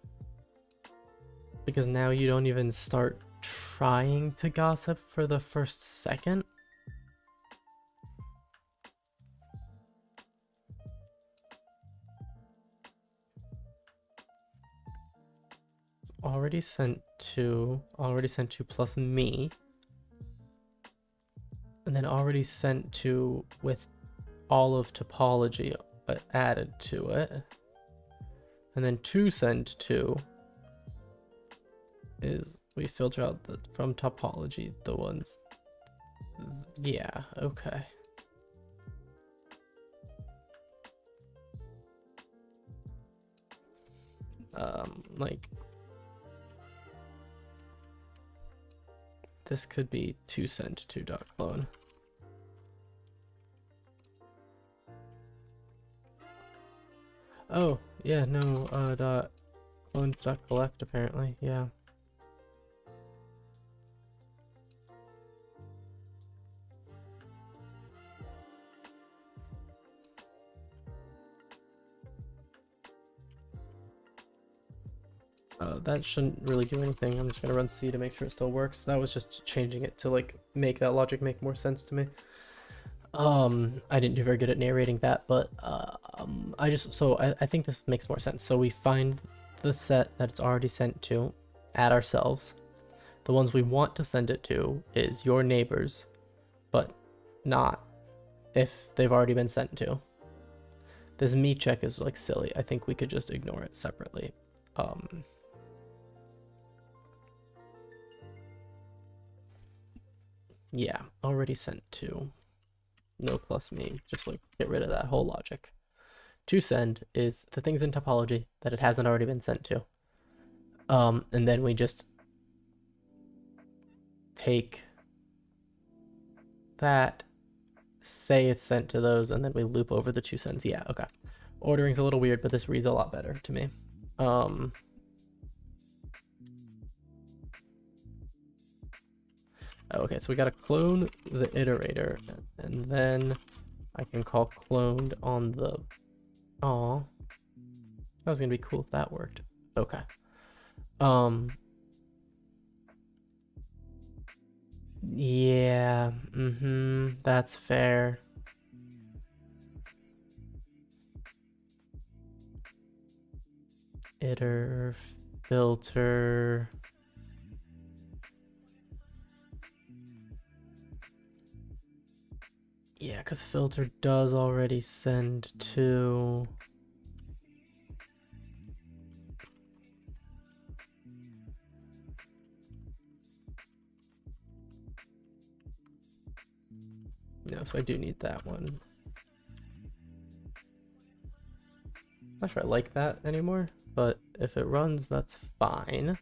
Because now you don't even start trying to gossip for the first second. Already sent to, already sent to plus me and then already sent to with all of topology added to it. And then to send to is we filter out the from topology the ones yeah okay um like this could be to send to dot clone Oh, yeah, no, uh, dot clone dot collect apparently, yeah. Uh, that shouldn't really do anything. I'm just gonna run C to make sure it still works. That was just changing it to like make that logic make more sense to me. Um, I didn't do very good at narrating that, but um, I just, so I, I think this makes more sense. So we find the set that it's already sent to, add ourselves. The ones we want to send it to is your neighbors, but not if they've already been sent to. This me check is like silly. I think we could just ignore it separately. Um, yeah, already sent to no plus me, just like get rid of that whole logic. To send is the things in topology that it hasn't already been sent to. Um, and then we just take that, say it's sent to those, and then we loop over the two sends. Yeah, okay. Ordering's a little weird, but this reads a lot better to me. Um, Okay, so we gotta clone the iterator, and then I can call cloned on the... Oh, That was gonna be cool if that worked. Okay. Um... Yeah, mm-hmm, that's fair. Iter, filter... Yeah, because filter does already send to... No, so I do need that one. Not sure I like that anymore, but if it runs, that's fine.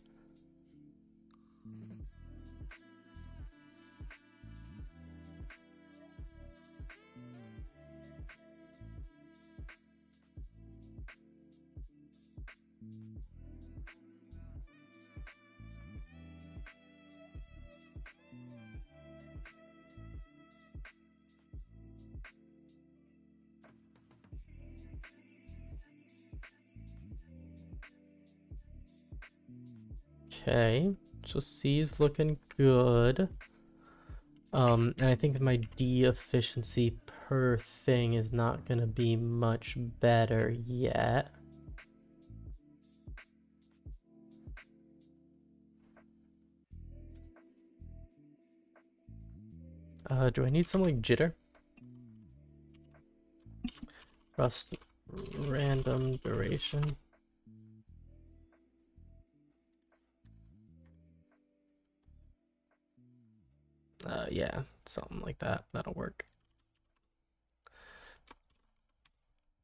Okay, so C is looking good. Um, and I think my D efficiency per thing is not going to be much better yet. Uh, do I need some like jitter? Rust random duration. Uh, yeah, something like that. That'll work.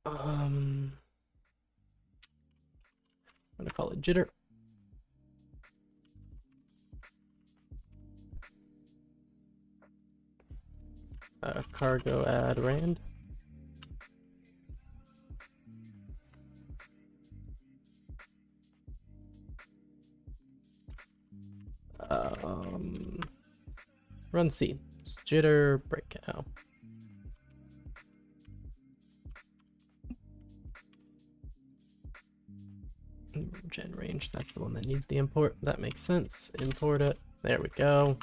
Um, I'm gonna call it jitter. Uh, cargo add rand. Um, Run C. Just jitter break out. Gen range, that's the one that needs the import. That makes sense. Import it. There we go.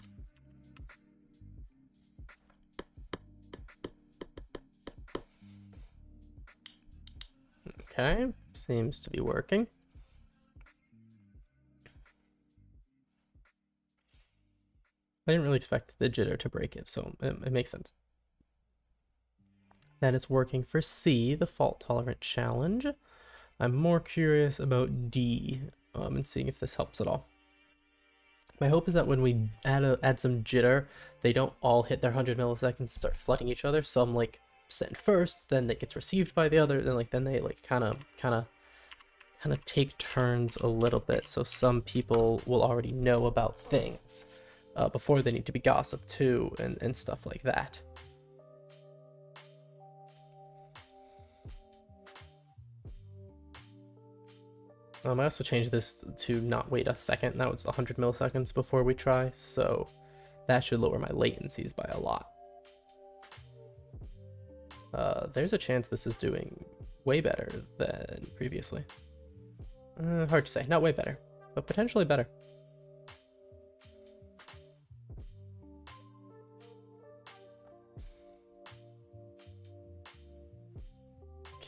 Okay, seems to be working. I didn't really expect the jitter to break it, so it, it makes sense. Then it's working for C, the fault tolerant challenge. I'm more curious about D um, and seeing if this helps at all. My hope is that when we add a, add some jitter, they don't all hit their 100 milliseconds and start flooding each other. Some like send first, then it gets received by the other, then like then they like kind of kind of kind of take turns a little bit. So some people will already know about things uh, before they need to be gossiped to and, and stuff like that. Um, I also changed this to not wait a second. Now it's 100 milliseconds before we try, so that should lower my latencies by a lot. Uh, there's a chance this is doing way better than previously. Uh, hard to say. Not way better, but potentially better.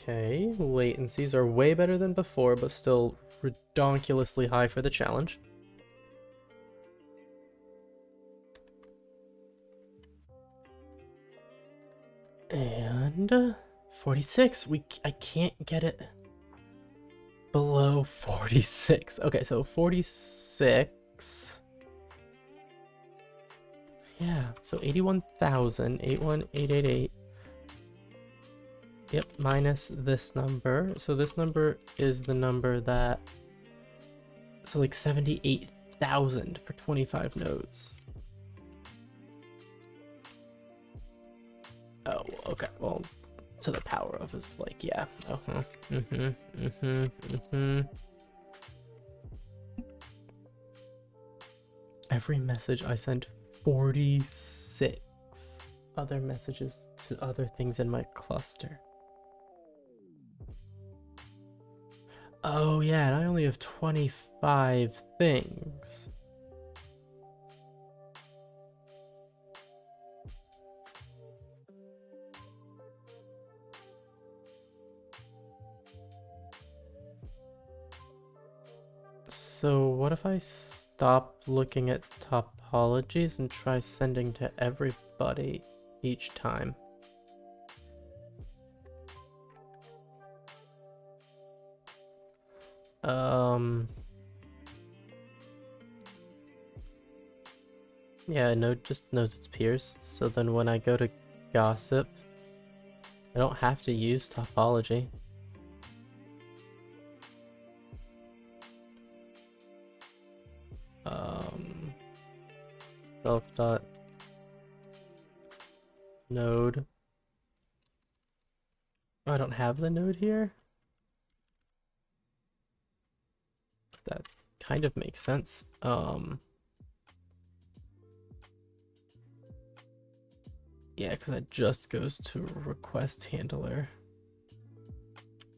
Okay, latencies are way better than before, but still redonkulously high for the challenge. And uh, 46. We I can't get it below 46. Okay, so 46. Yeah, so 81,000, 81888. Yep, minus this number. So this number is the number that... So like 78,000 for 25 nodes. Oh, okay. Well, to the power of is like, yeah. Uh-huh. Mm-hmm. Mm-hmm. Mm-hmm. Every message I sent 46 other messages to other things in my cluster. Oh yeah, and I only have 25 things. So what if I stop looking at topologies and try sending to everybody each time? Um. Yeah, Node just knows its peers. So then when I go to gossip, I don't have to use topology. Um, self dot node. I don't have the node here. That kind of makes sense. Um, yeah, because that just goes to request handler.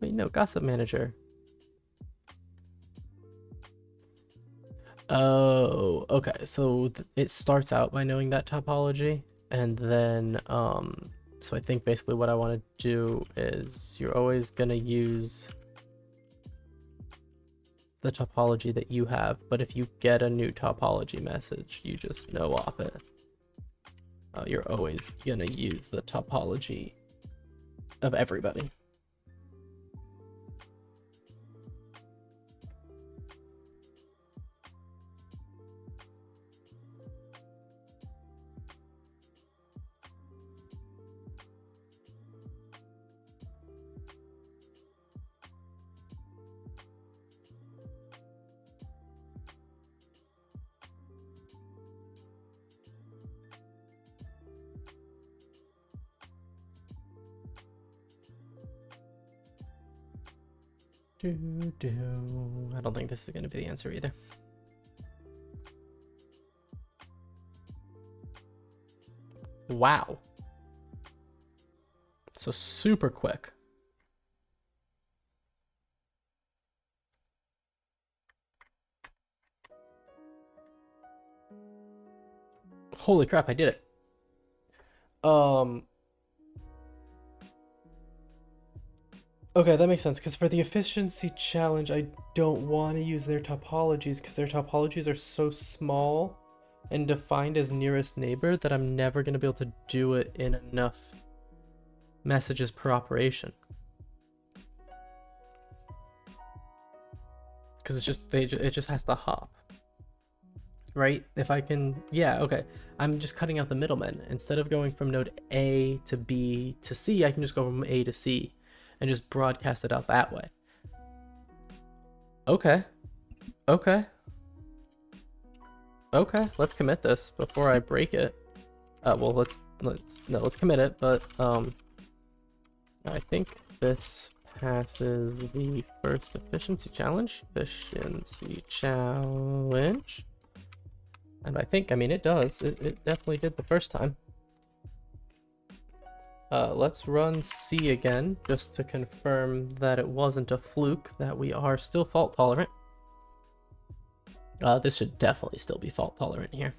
Wait, no, gossip manager. Oh, okay. So it starts out by knowing that topology, and then, um, so I think basically what I want to do is you're always going to use the topology that you have, but if you get a new topology message, you just no op it. Uh, you're always going to use the topology of everybody. Do, do. I don't think this is going to be the answer either. Wow. So super quick. Holy crap, I did it. Um, Okay, that makes sense, because for the efficiency challenge, I don't want to use their topologies, because their topologies are so small and defined as nearest neighbor that I'm never going to be able to do it in enough messages per operation. Because it's just, they, it just has to hop. Right? If I can, yeah, okay. I'm just cutting out the middlemen. Instead of going from node A to B to C, I can just go from A to C and just broadcast it out that way. Okay. Okay. Okay, let's commit this before I break it. Uh, well, let's, let's, no, let's commit it, but, um, I think this passes the first efficiency challenge. Efficiency challenge. And I think, I mean, it does. It, it definitely did the first time. Uh, let's run C again, just to confirm that it wasn't a fluke, that we are still fault tolerant. Uh, this should definitely still be fault tolerant here.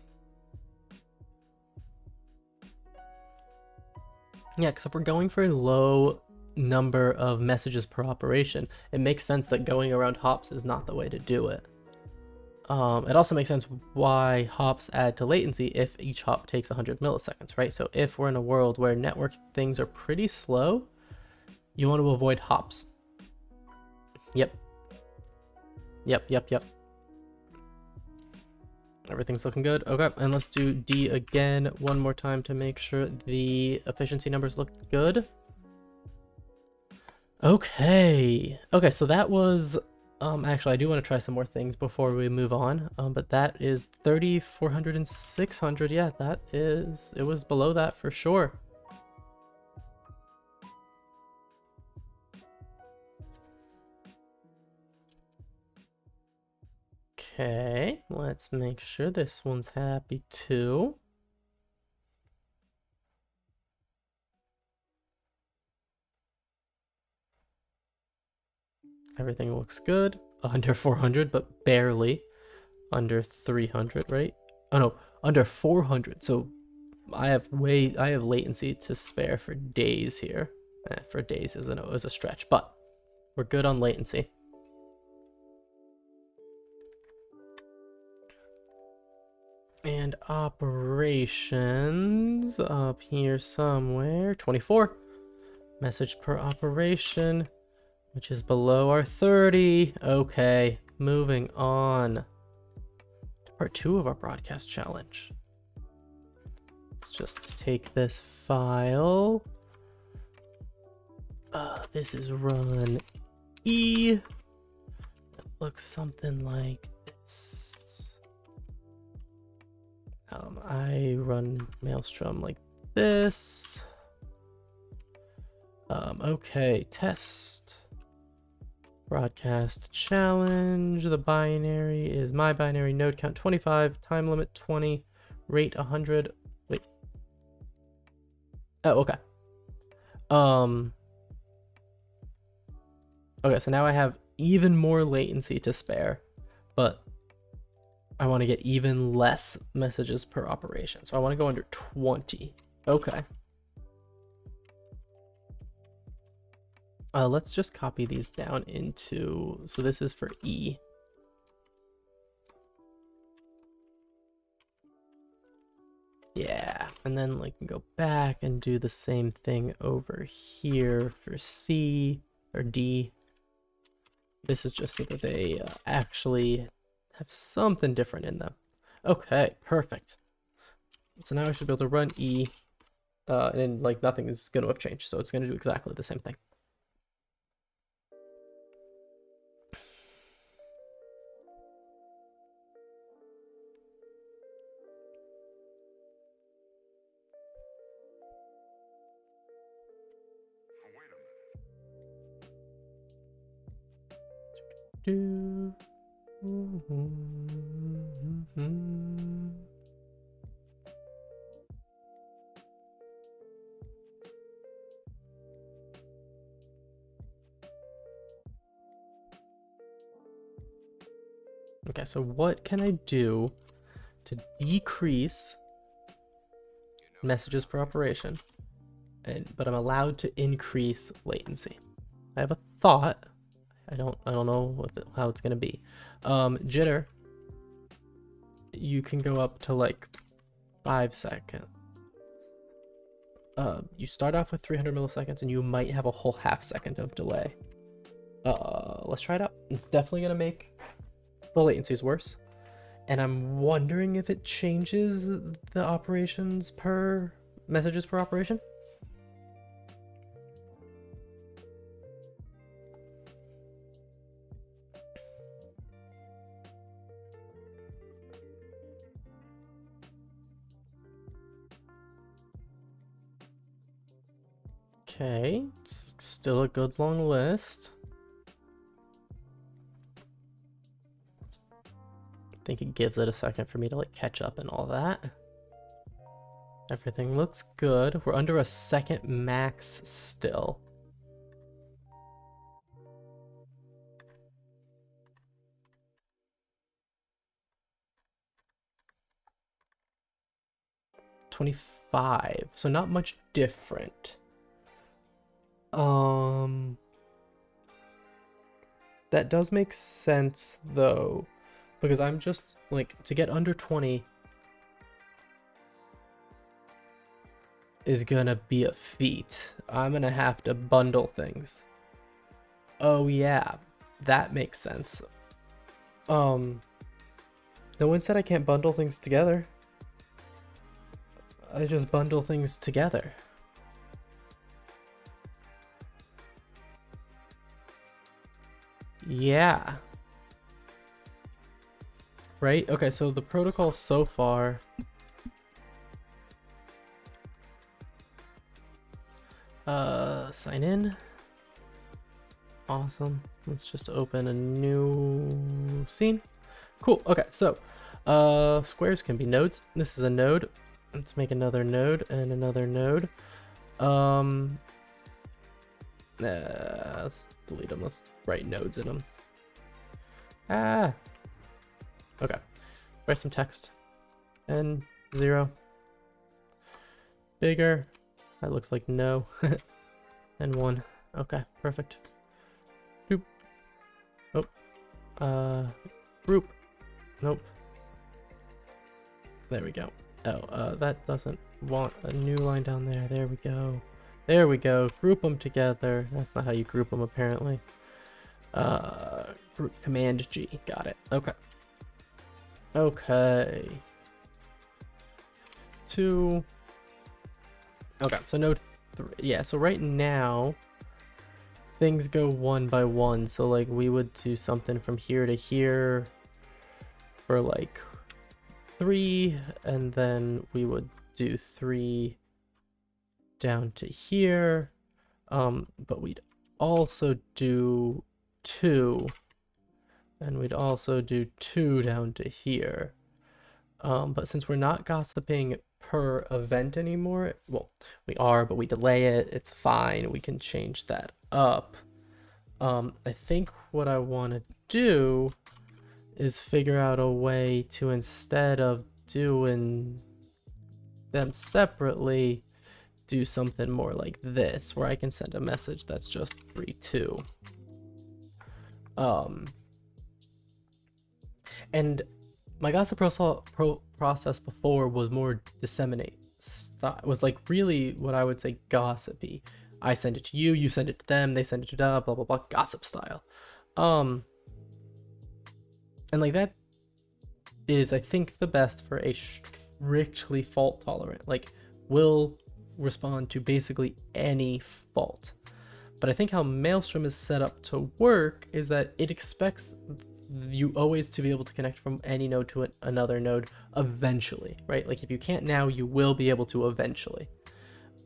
Yeah, because if we're going for a low number of messages per operation, it makes sense that going around hops is not the way to do it. Um, it also makes sense why hops add to latency if each hop takes 100 milliseconds, right? So if we're in a world where network things are pretty slow, you want to avoid hops. Yep. Yep, yep, yep. Everything's looking good. Okay, and let's do D again one more time to make sure the efficiency numbers look good. Okay. Okay, so that was um, actually, I do want to try some more things before we move on. Um, but that is 30, 400, and 600. Yeah, that is, it was below that for sure. Okay, let's make sure this one's happy too. Everything looks good. Under 400, but barely under 300, right? Oh no, under 400. So I have way, I have latency to spare for days here. Eh, for days is a, is a stretch, but we're good on latency. And operations up here somewhere. 24. Message per operation. Which is below our 30. Okay, moving on to part two of our broadcast challenge. Let's just take this file. Uh, this is run E. It looks something like this. Um, I run Maelstrom like this. Um, okay, test. Broadcast challenge. The binary is my binary node count 25, time limit 20, rate 100. Wait. Oh, okay. Um. Okay, so now I have even more latency to spare, but I want to get even less messages per operation. So I want to go under 20. Okay. Uh, let's just copy these down into, so this is for E. Yeah, and then like go back and do the same thing over here for C or D. This is just so that they uh, actually have something different in them. Okay, perfect. So now I should be able to run E, uh, and like nothing is going to have changed. So it's going to do exactly the same thing. Do. Okay, so what can I do to decrease messages per operation? And but I'm allowed to increase latency. I have a thought. I don't I don't know how it's gonna be. Um, jitter. You can go up to like five seconds. Uh, you start off with 300 milliseconds and you might have a whole half second of delay. Uh, let's try it out. It's definitely gonna make the latencies worse. And I'm wondering if it changes the operations per messages per operation. Still a good long list. I think it gives it a second for me to like catch up and all that. Everything looks good. We're under a second max still. Twenty-five, so not much different. Um, that does make sense though, because I'm just like to get under 20 is gonna be a feat. I'm gonna have to bundle things. Oh yeah, that makes sense. Um, no one said I can't bundle things together. I just bundle things together. Yeah. Right? Okay, so the protocol so far... Uh, sign in. Awesome. Let's just open a new scene. Cool. Okay, so uh, squares can be nodes. This is a node. Let's make another node and another node. Um, let's delete them. Let's write nodes in them. Ah. Okay. Write some text. N zero. Bigger. That looks like no. and one. Okay, perfect. Boop. Oh. Uh, group. Nope. There we go. Oh, uh, that doesn't want a new line down there. There we go. There we go. Group them together. That's not how you group them, apparently. Uh, group command G. Got it. Okay. Okay. Two. Okay, so node three. Yeah, so right now, things go one by one. So like we would do something from here to here for like three, and then we would do three down to here. Um, but we'd also do two, and we'd also do two down to here. Um, but since we're not gossiping per event anymore, well, we are, but we delay it. It's fine. We can change that up. Um, I think what I want to do is figure out a way to instead of doing them separately, do something more like this, where I can send a message that's just 3-2. Um, and my gossip pro pro process before was more disseminate. It was like really what I would say gossipy. I send it to you, you send it to them, they send it to da blah blah blah gossip style. Um, and like that is I think the best for a strictly fault tolerant. Like will respond to basically any fault. But I think how Maelstrom is set up to work is that it expects you always to be able to connect from any node to another node eventually, right? Like if you can't now, you will be able to eventually.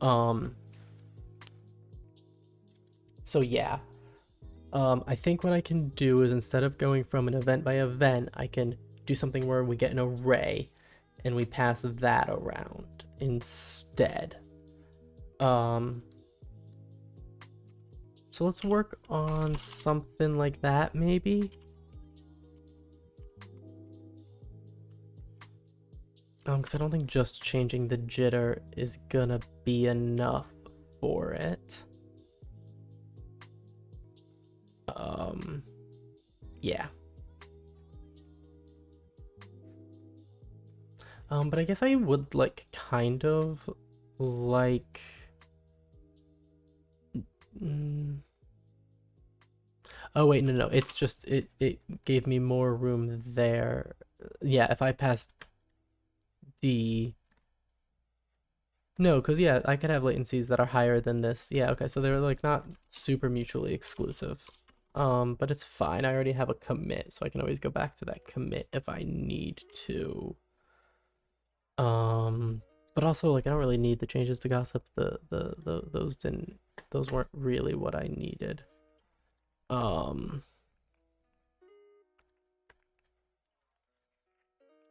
Um, so yeah, um, I think what I can do is instead of going from an event by event, I can do something where we get an array and we pass that around instead. Um, so let's work on something like that maybe. Um, because I don't think just changing the jitter is gonna be enough for it. Um, yeah. Um, but I guess I would like kind of like. Mm, oh wait, no, no, it's just it it gave me more room there. Yeah, if I passed D. No, because yeah, I could have latencies that are higher than this. Yeah, okay, so they're like not super mutually exclusive. Um, but it's fine. I already have a commit, so I can always go back to that commit if I need to. Um, but also like I don't really need the changes to gossip. The the, the those didn't those weren't really what I needed. Um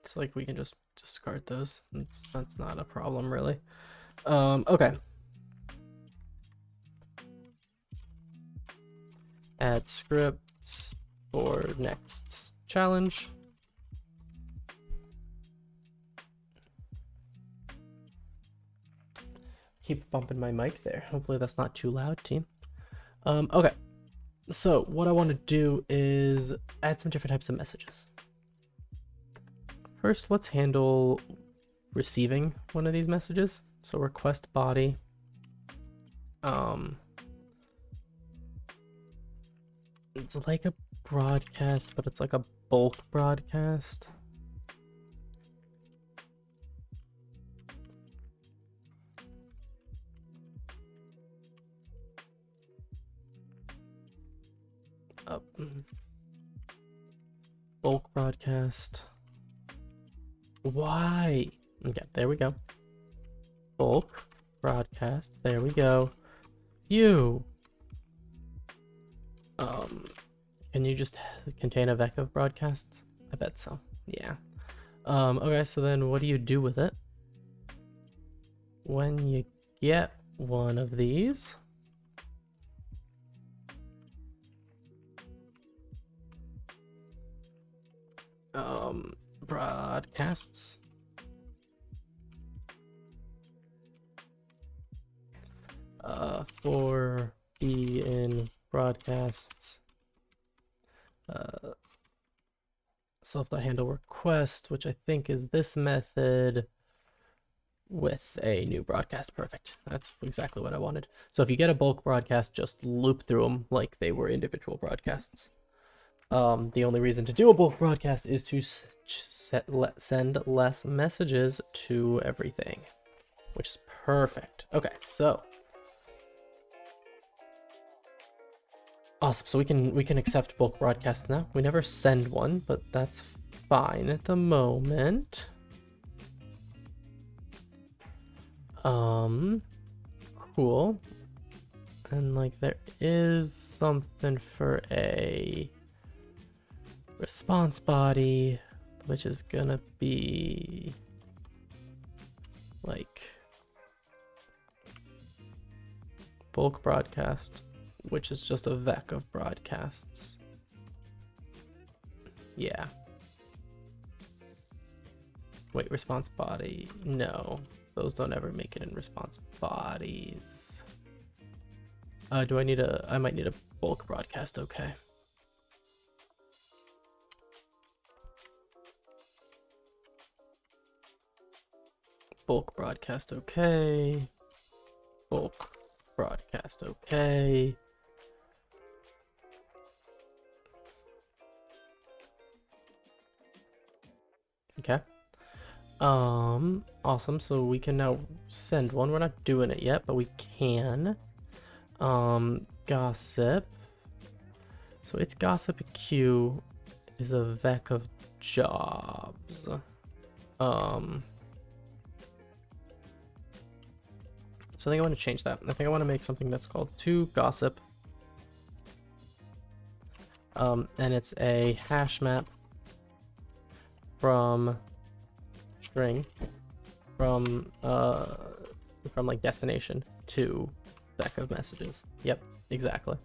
It's like we can just discard those. That's that's not a problem really. Um okay. Add scripts for next challenge. Keep bumping my mic there. Hopefully that's not too loud, team. Um, okay. So what I want to do is add some different types of messages. First, let's handle receiving one of these messages. So request body. Um, it's like a broadcast, but it's like a bulk broadcast. Bulk broadcast. Why? Okay, there we go. Bulk broadcast. There we go. You. Um, can you just contain a vec of broadcasts? I bet so. Yeah. Um, okay, so then what do you do with it? When you get one of these, broadcasts. Uh, for be in broadcasts uh, self.handle request, which I think is this method. with a new broadcast. Perfect. That's exactly what I wanted. So if you get a bulk broadcast, just loop through them like they were individual broadcasts. Um, the only reason to do a bulk broadcast is to set, send less messages to everything, which is perfect. Okay, so awesome. So we can we can accept bulk broadcasts now. We never send one, but that's fine at the moment. Um, cool. And like there is something for a response body, which is gonna be like bulk broadcast, which is just a vec of broadcasts. Yeah. Wait, response body? No. Those don't ever make it in response bodies. Uh, do I need a, I might need a bulk broadcast, okay. Bulk broadcast, okay. Bulk broadcast, okay. Okay. Um, awesome. So we can now send one. We're not doing it yet, but we can. Um, gossip. So it's gossip queue is a vec of jobs. Um, so I think I want to change that. I think I want to make something that's called to gossip. Um, and it's a hash map from string from uh from like destination to vec of messages. Yep, exactly.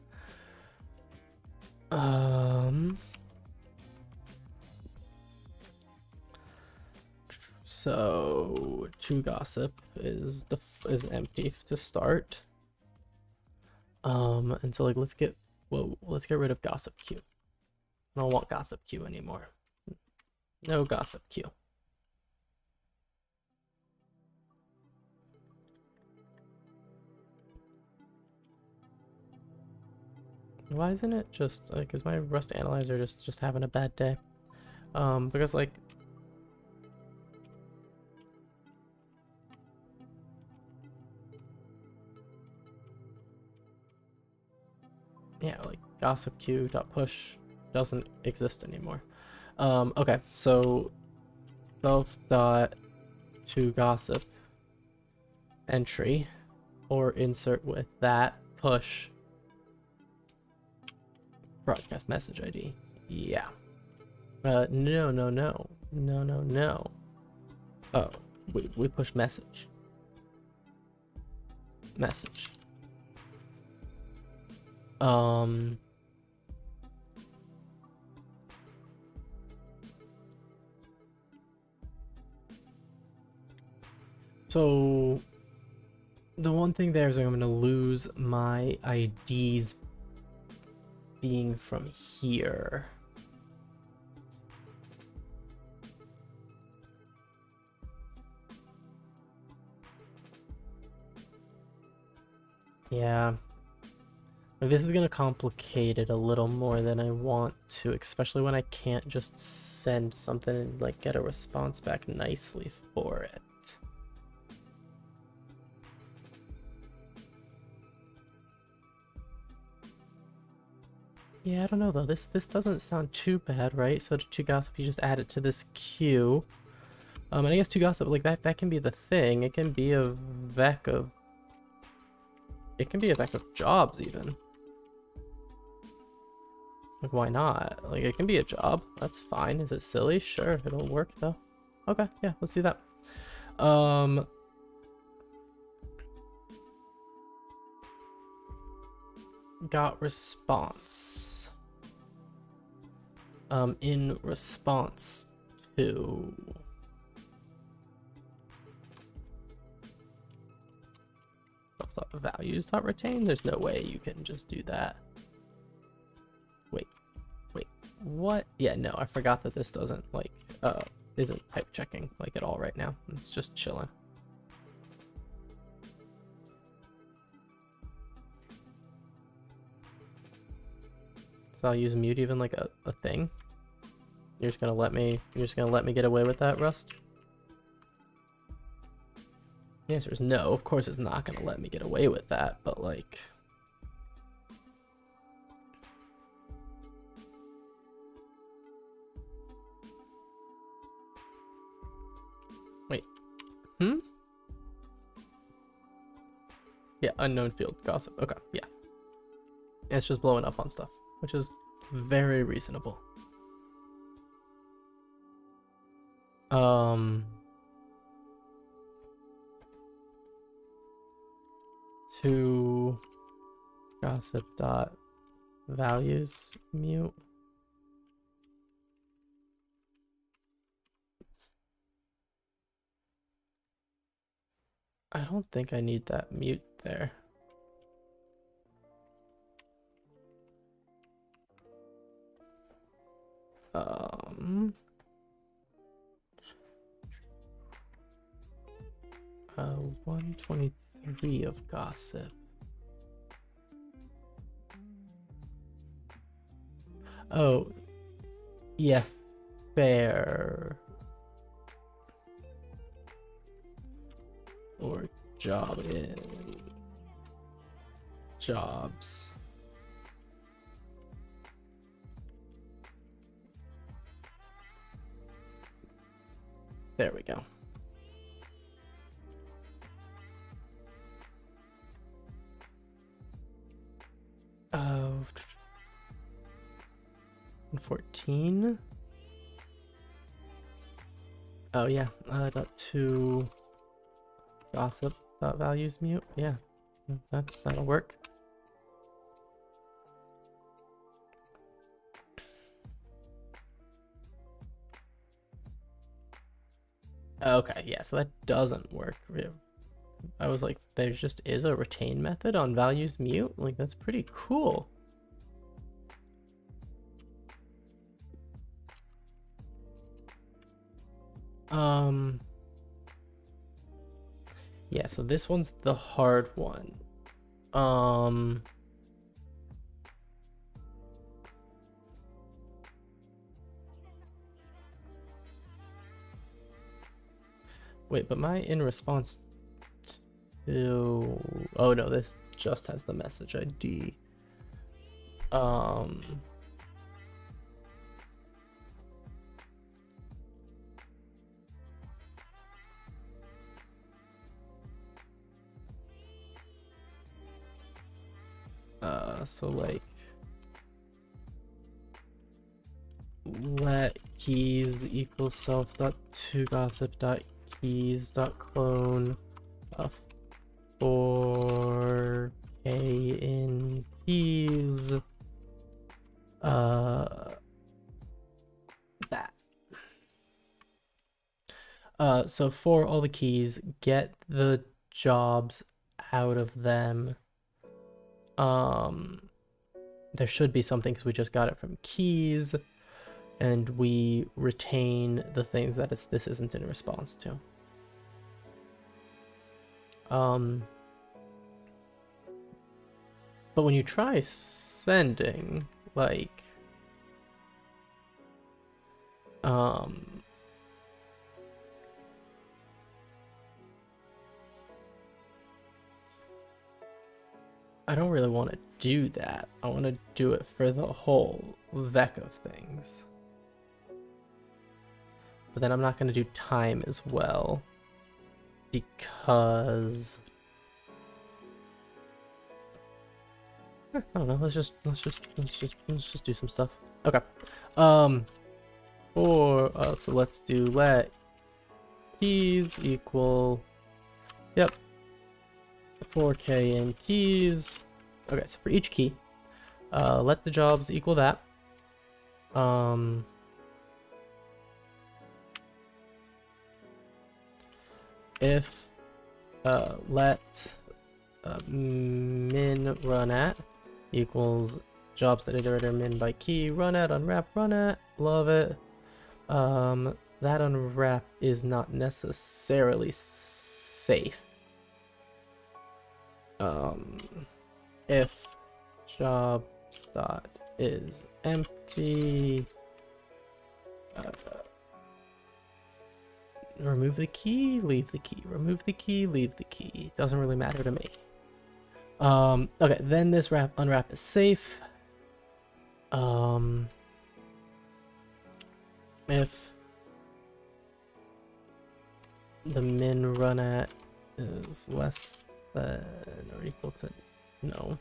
Um so to gossip is the is empty to start. Um and so like let's get well let's get rid of gossip queue. I don't want gossip queue anymore. No gossip queue. Why isn't it just like is my Rust analyzer just just having a bad day? Um, because like yeah, like gossip queue dot push doesn't exist anymore. Um, okay, so self dot to gossip entry or insert with that push Broadcast message ID. Yeah. Uh, no, no, no. No, no, no. Oh, we, we push message. Message. Um... So, the one thing there is I'm going to lose my IDs being from here. Yeah. This is going to complicate it a little more than I want to, especially when I can't just send something and like get a response back nicely for it. Yeah, I don't know though. This this doesn't sound too bad, right? So to gossip, you just add it to this queue. Um, and I guess to gossip, like that, that can be the thing. It can be a vec of. It can be a vec of jobs even. Like why not? Like it can be a job. That's fine. Is it silly? Sure, it'll work though. Okay, yeah, let's do that. Um, got response um, in response to values dot retain. There's no way you can just do that. Wait, wait, what? Yeah, no, I forgot that this doesn't like uh isn't type checking like at all right now. It's just chilling. Is I'll use mute even like a, a thing? You're just gonna let me you're just gonna let me get away with that, Rust? The answer is no, of course it's not gonna let me get away with that, but like Wait. Hmm? Yeah, unknown field gossip. Okay, yeah. It's just blowing up on stuff, which is very reasonable. Um to gossip dot values mute. I don't think I need that mute there. Um, uh, 123 of gossip. Oh, yeah, fair. Or job in jobs. There we go. Oh, 14. Oh yeah, uh, dot two gossip dot values mute. Yeah, that's that'll work. Okay, yeah, so that doesn't work. I was like, there just is a retain method on values mute. Like, that's pretty cool. Um, yeah, so this one's the hard one. Um, Wait, but my in response to... Oh no, this just has the message ID. Um... Uh, so like... Let keys equal self dot to gossip dot keys dot clone uh, for k in keys uh that. Uh so for all the keys get the jobs out of them. Um there should be something because we just got it from keys and we retain the things that it's this isn't in response to. Um, but when you try sending, like, um, I don't really want to do that. I want to do it for the whole vec of things. But then I'm not going to do time as well. Because... I don't know, let's just, let's just, let's just, let's just do some stuff. Okay. Um, or, uh, so let's do let keys equal, yep, 4k in keys. Okay, so for each key, uh, let the jobs equal that. Um, if uh, let uh, min run at equals jobs that iterator min by key run at unwrap run at love it um that unwrap is not necessarily safe um if jobs dot is empty. Uh, remove the key, leave the key, remove the key, leave the key. Doesn't really matter to me. Um, okay, then this wrap unwrap is safe. Um, if the min run at is less than or equal to no.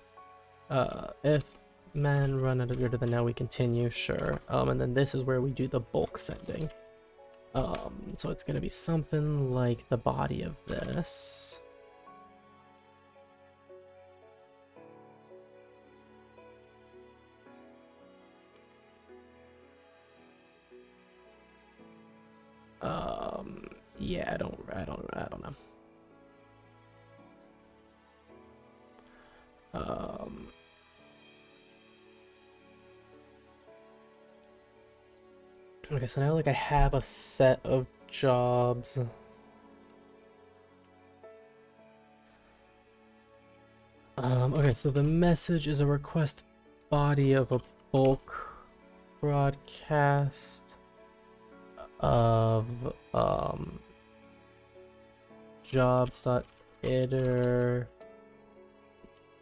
Uh, if men run at greater than now, we continue, sure. Um, and then this is where we do the bulk sending. Um, so it's gonna be something like the body of this. Um, yeah, I don't, I don't, I don't know. Um, okay, so now like I have a set of jobs. Um, okay, so the message is a request body of a bulk broadcast of um jobs.iter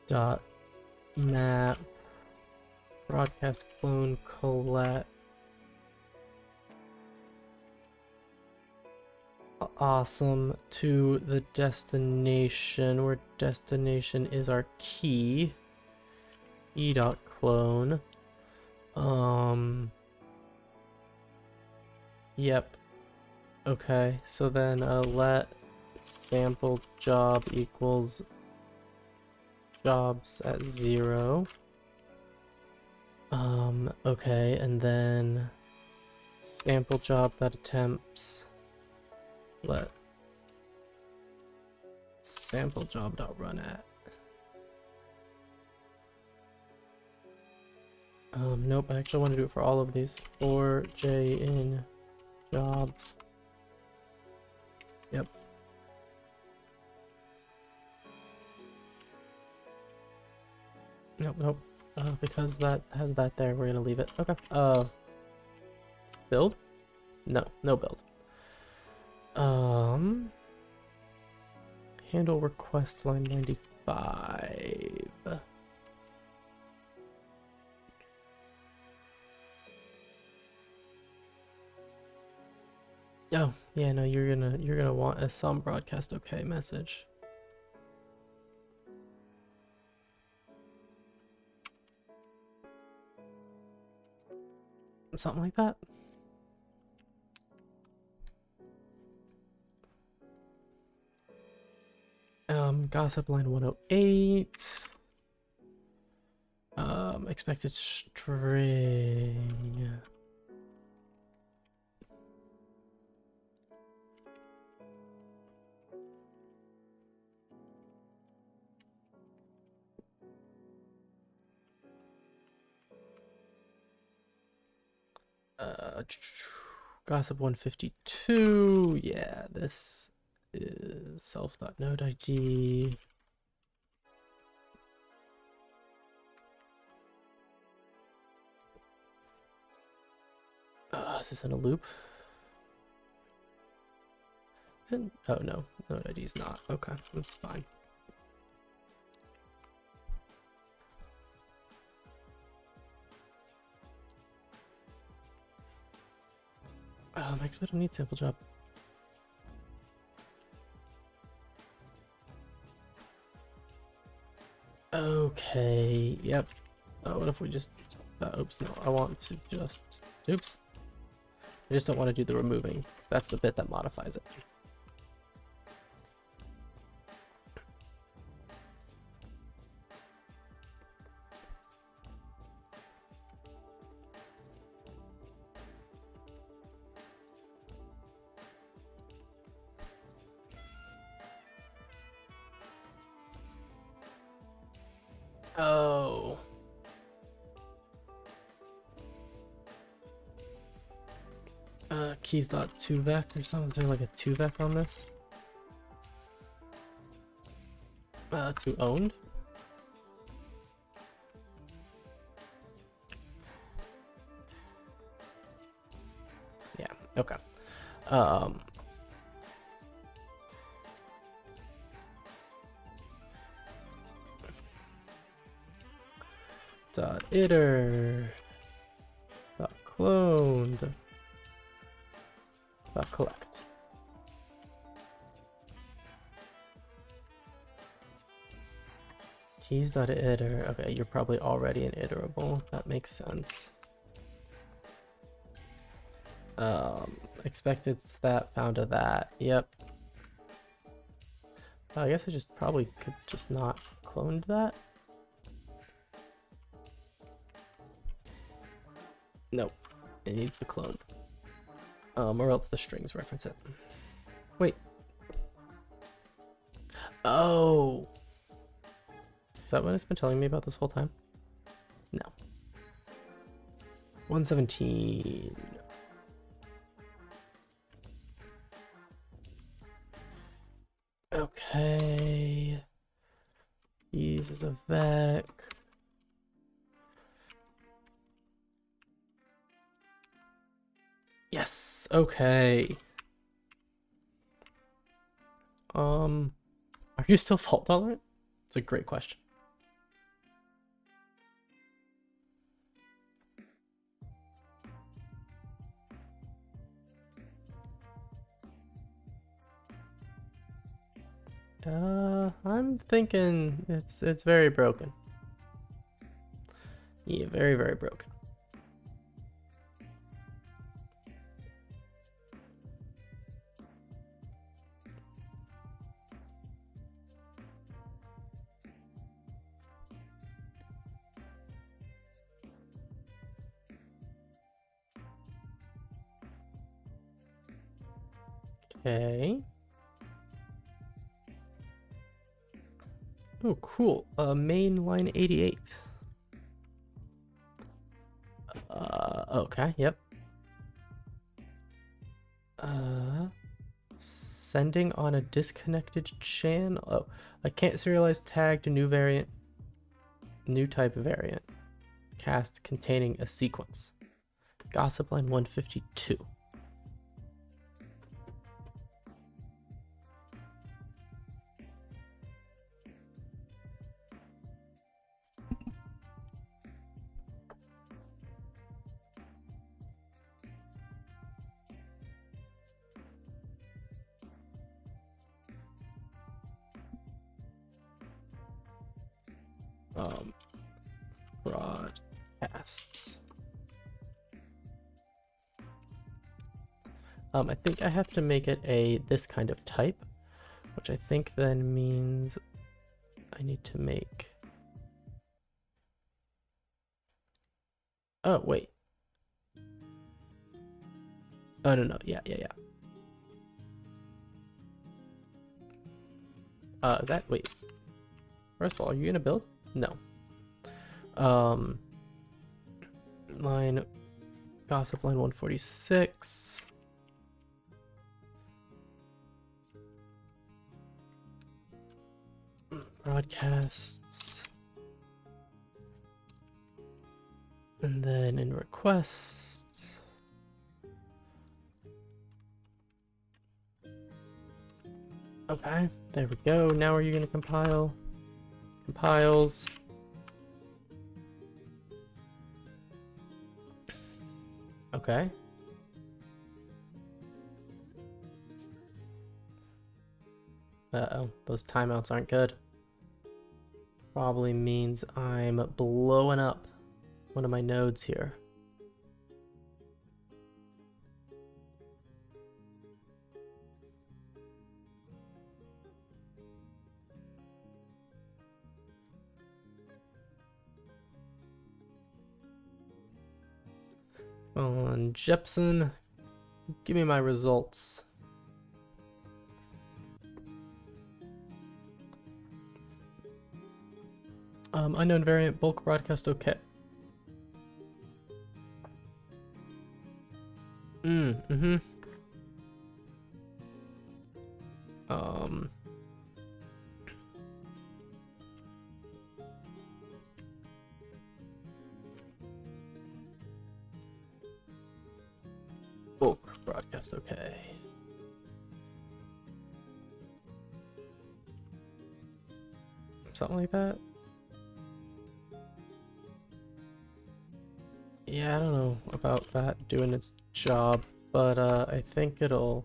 dot map broadcast clone collect awesome to the destination where destination is our key. E dot clone. Um yep. Okay so then uh, let sample job equals jobs at zero. Um okay and then sample job that attempts let sample job dot run at. Um nope I actually want to do it for all of these. For j in jobs. Yep. Nope nope. Uh, because that has that there we're gonna leave it. Okay. Uh build? No no build um, handle request line 95. Oh, yeah, no, you're gonna you're gonna want a some broadcast okay message. Something like that. Gossip line 108. Um, expected string. Uh, gossip 152. Yeah, this is self.node ID. Uh, is this in a loop? Is it? Oh no, node ID is not. Okay, that's fine. Um, don't need sample job. Okay, yep. Oh, what if we just... Uh, oops, no, I want to just... Oops. I just don't want to do the removing. That's the bit that modifies it. keys.tuvec or something? Is there like a tuvec on this? Uh, to owned? Yeah, okay. Um... Dot iter Keys dot iter. Okay, you're probably already an iterable. That makes sense. Um, expected that, found a that. Yep. I guess I just probably could just not cloned that. Nope. It needs the clone. Um, or else the strings reference it. Wait. Oh. That what it's been telling me about this whole time? No. 117. Okay. Uses a vec. Yes, okay. Um, are you still fault tolerant? It's a great question. Uh, I'm thinking it's it's very broken. Yeah, very very broken. Okay. Oh, cool. Uh, main line 88. Uh, okay, yep. Uh, sending on a disconnected channel. Oh, I can't serialize tag to new variant, new type variant. Cast containing a sequence. Gossip line 152. Um, I think I have to make it a this kind of type, which I think then means I need to make. Oh wait. Oh no no yeah yeah yeah. Uh, that wait? First of all, are you gonna build? No. Um, line, gossip line 146. Broadcasts. And then in requests. Okay, there we go. Now are you going to compile? Compiles. Okay. Uh-oh, those timeouts aren't good. Probably means I'm blowing up one of my nodes here. On Jepsen, give me my results. Um, unknown variant, bulk broadcast okay. Mm, mm-hmm. Um... Bulk broadcast Okay. Something like that. Yeah, I don't know about that doing its job, but uh, I think it'll...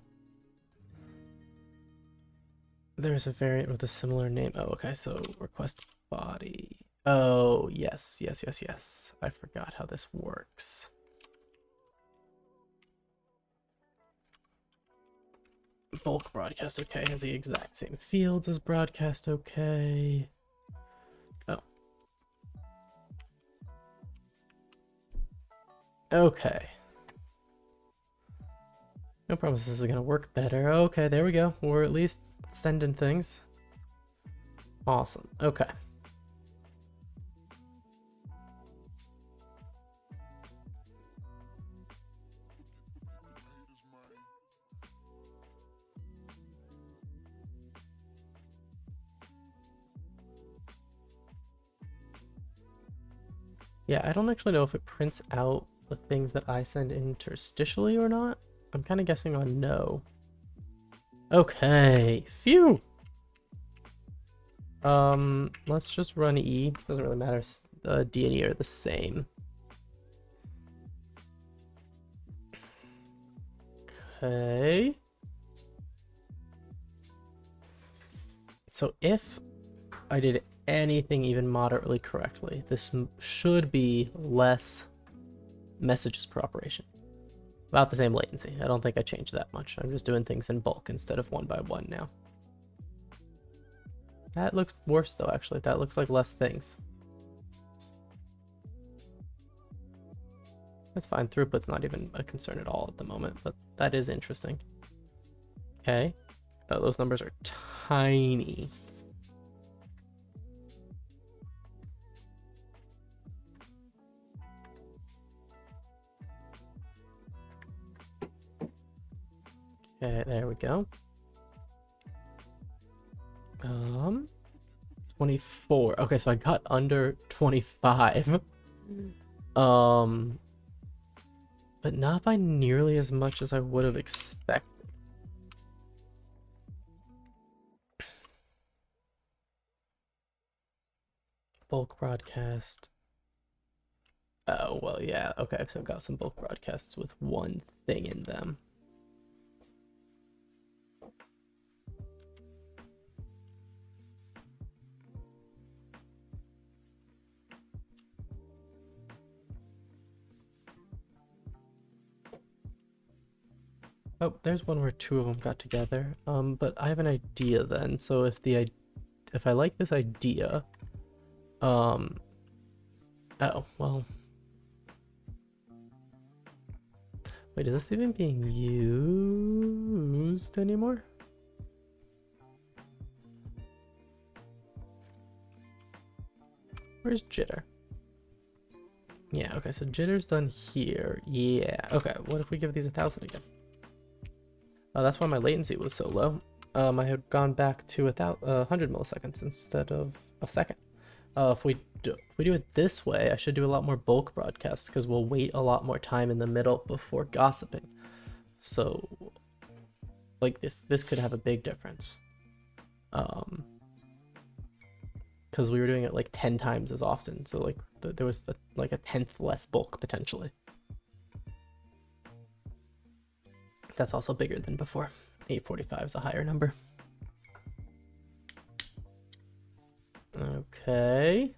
There's a variant with a similar name. Oh, okay, so request body. Oh, yes, yes, yes, yes. I forgot how this works. Bulk broadcast okay has the exact same fields as broadcast okay. Okay. No promise this is gonna work better. Okay, there we go. We're at least sending things. Awesome. Okay. Yeah, I don't actually know if it prints out the things that I send interstitially or not. I'm kind of guessing on no. Okay, phew! Um, let's just run E. Doesn't really matter. Uh, D and E are the same. Okay. So if I did anything even moderately correctly, this should be less messages per operation. About the same latency. I don't think I changed that much. I'm just doing things in bulk instead of one by one now. That looks worse though, actually. That looks like less things. That's fine. Throughput's not even a concern at all at the moment, but that is interesting. Okay. Those numbers are tiny. Okay, there we go. Um, 24. Okay, so I got under 25. um, but not by nearly as much as I would have expected. Bulk broadcast. Oh, well, yeah. Okay, so I've got some bulk broadcasts with one thing in them. Oh, there's one where two of them got together. Um, but I have an idea then. So if the I if I like this idea, um, oh well. Wait, is this even being used anymore? Where's jitter? Yeah, okay, so jitter's done here. Yeah, okay, what if we give these a thousand again? Uh, that's why my latency was so low. Um, I had gone back to a uh, 100 milliseconds instead of a second. Uh, if we do, if we do it this way, I should do a lot more bulk broadcasts because we'll wait a lot more time in the middle before gossiping. So, like this, this could have a big difference. Um, because we were doing it like 10 times as often. So like th there was a, like a tenth less bulk potentially. That's also bigger than before. 845 is a higher number. Okay.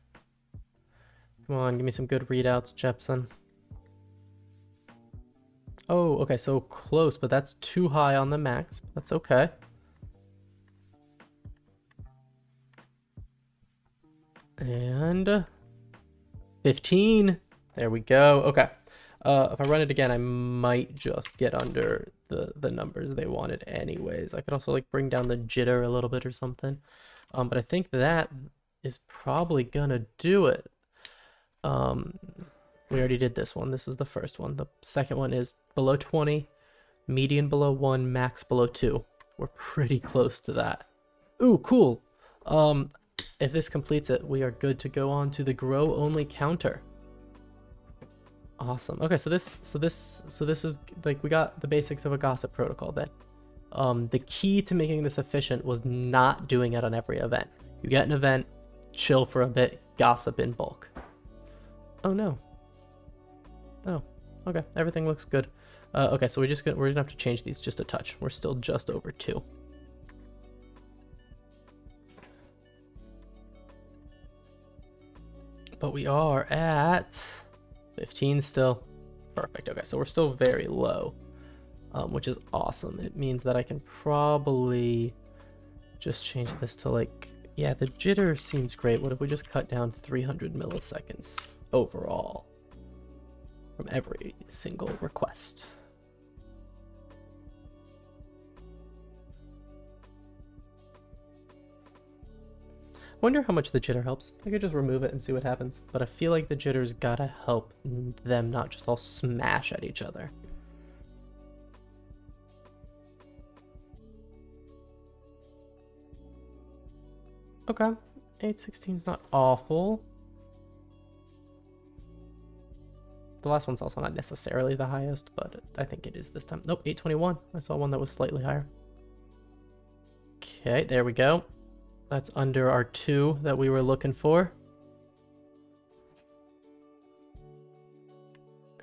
Come on, give me some good readouts, Jepsen. Oh, okay, so close, but that's too high on the max. That's okay. And 15. There we go. Okay. Uh, if I run it again, I might just get under the, the numbers they wanted anyways. I could also like bring down the jitter a little bit or something. Um, but I think that is probably gonna do it. Um, we already did this one. This is the first one. The second one is below 20, median below 1, max below 2. We're pretty close to that. Ooh, cool. Um, if this completes it, we are good to go on to the grow only counter. Awesome. Okay, so this so this so this is like we got the basics of a gossip protocol then. Um the key to making this efficient was not doing it on every event. You get an event, chill for a bit, gossip in bulk. Oh no. Oh, okay. Everything looks good. Uh, okay, so we're just gonna we're gonna have to change these just a touch. We're still just over two. But we are at 15 still. Perfect. Okay, so we're still very low, um, which is awesome. It means that I can probably just change this to like, yeah, the jitter seems great. What if we just cut down 300 milliseconds overall from every single request? Wonder how much the jitter helps. I could just remove it and see what happens, but I feel like the jitter's gotta help them not just all smash at each other. Okay, 816 is not awful. The last one's also not necessarily the highest, but I think it is this time. Nope, 821. I saw one that was slightly higher. Okay, there we go. That's under our two that we were looking for.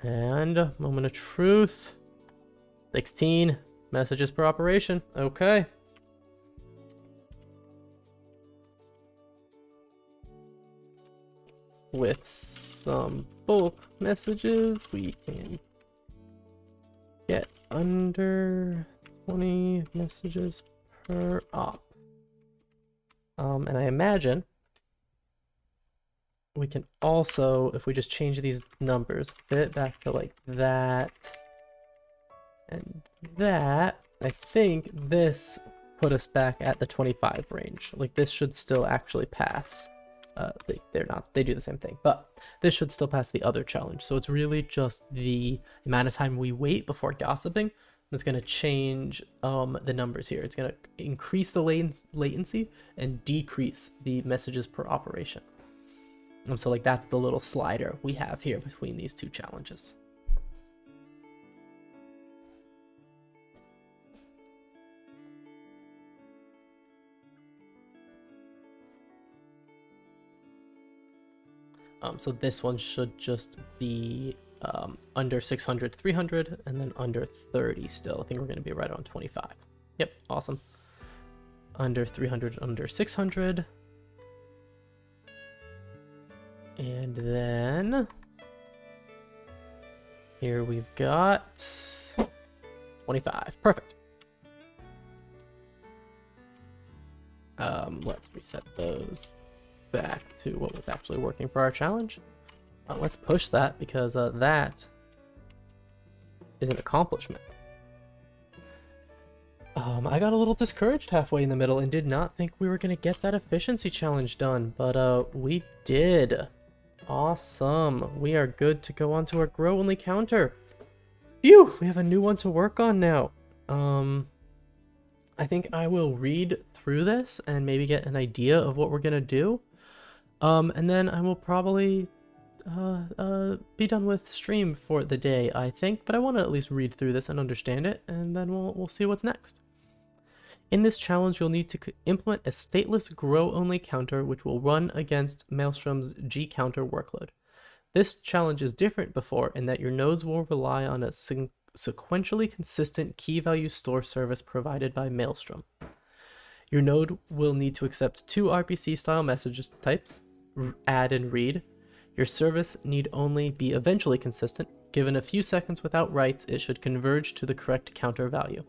And moment of truth. 16 messages per operation. Okay. With some bulk messages, we can get under 20 messages per op. Um, and I imagine we can also, if we just change these numbers, fit back to like that and that, I think this put us back at the 25 range. Like this should still actually pass. Uh, they, they're not, they do the same thing, but this should still pass the other challenge. So it's really just the amount of time we wait before gossiping that's going to change um, the numbers here. It's going to increase the latency and decrease the messages per operation. And so like that's the little slider we have here between these two challenges. Um, so this one should just be um, under 600, 300, and then under 30 still. I think we're going to be right on 25. Yep, awesome. Under 300, under 600. And then here we've got 25. Perfect. Um, let's reset those back to what was actually working for our challenge. Uh, let's push that because uh, that is an accomplishment. Um, I got a little discouraged halfway in the middle and did not think we were going to get that efficiency challenge done, but uh, we did. Awesome. We are good to go on to our grow only counter. Phew, we have a new one to work on now. Um, I think I will read through this and maybe get an idea of what we're going to do. Um, and then I will probably uh, uh, be done with stream for the day, I think, but I want to at least read through this and understand it, and then we'll, we'll see what's next. In this challenge, you'll need to implement a stateless grow-only counter which will run against Maelstrom's G-counter workload. This challenge is different before in that your nodes will rely on a sequentially consistent key value store service provided by Maelstrom. Your node will need to accept two RPC style message types, add and read, your service need only be eventually consistent. Given a few seconds without writes, it should converge to the correct counter value.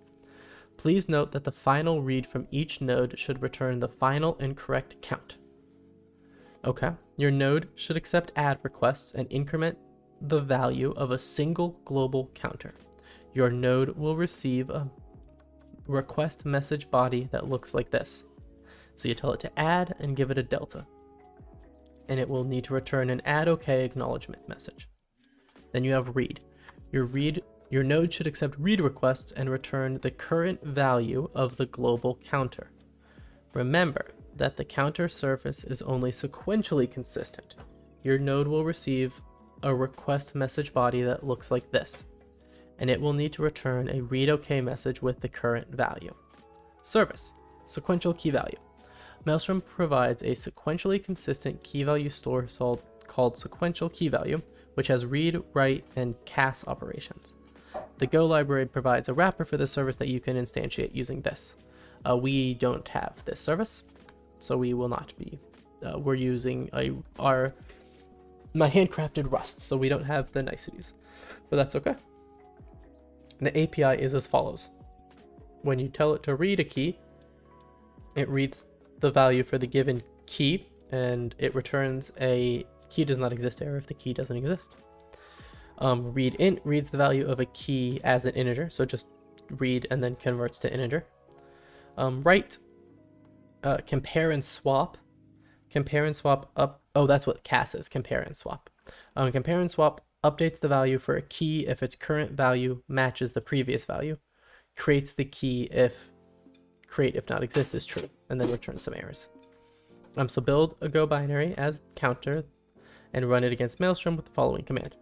Please note that the final read from each node should return the final and correct count. Okay, your node should accept add requests and increment the value of a single global counter. Your node will receive a request message body that looks like this. So you tell it to add and give it a delta and it will need to return an add OK acknowledgement message. Then you have read. Your read your node should accept read requests and return the current value of the global counter. Remember that the counter surface is only sequentially consistent. Your node will receive a request message body that looks like this, and it will need to return a read OK message with the current value. Service, sequential key value. Maelstrom provides a sequentially consistent key value store called sequential key value, which has read, write, and cas operations. The Go library provides a wrapper for this service that you can instantiate using this. Uh, we don't have this service, so we will not be. Uh, we're using a, our my handcrafted Rust, so we don't have the niceties, but that's okay. The API is as follows. When you tell it to read a key, it reads the value for the given key, and it returns a key does not exist error if the key doesn't exist. Um, read int reads the value of a key as an integer, so just read and then converts to integer. Um, write, uh, compare and swap. Compare and swap up. Oh, that's what cas is. Compare and swap. Um, compare and swap updates the value for a key if its current value matches the previous value. Creates the key if create if not exist is true, and then return some errors. Um, so build a Go binary as counter and run it against Maelstrom with the following command.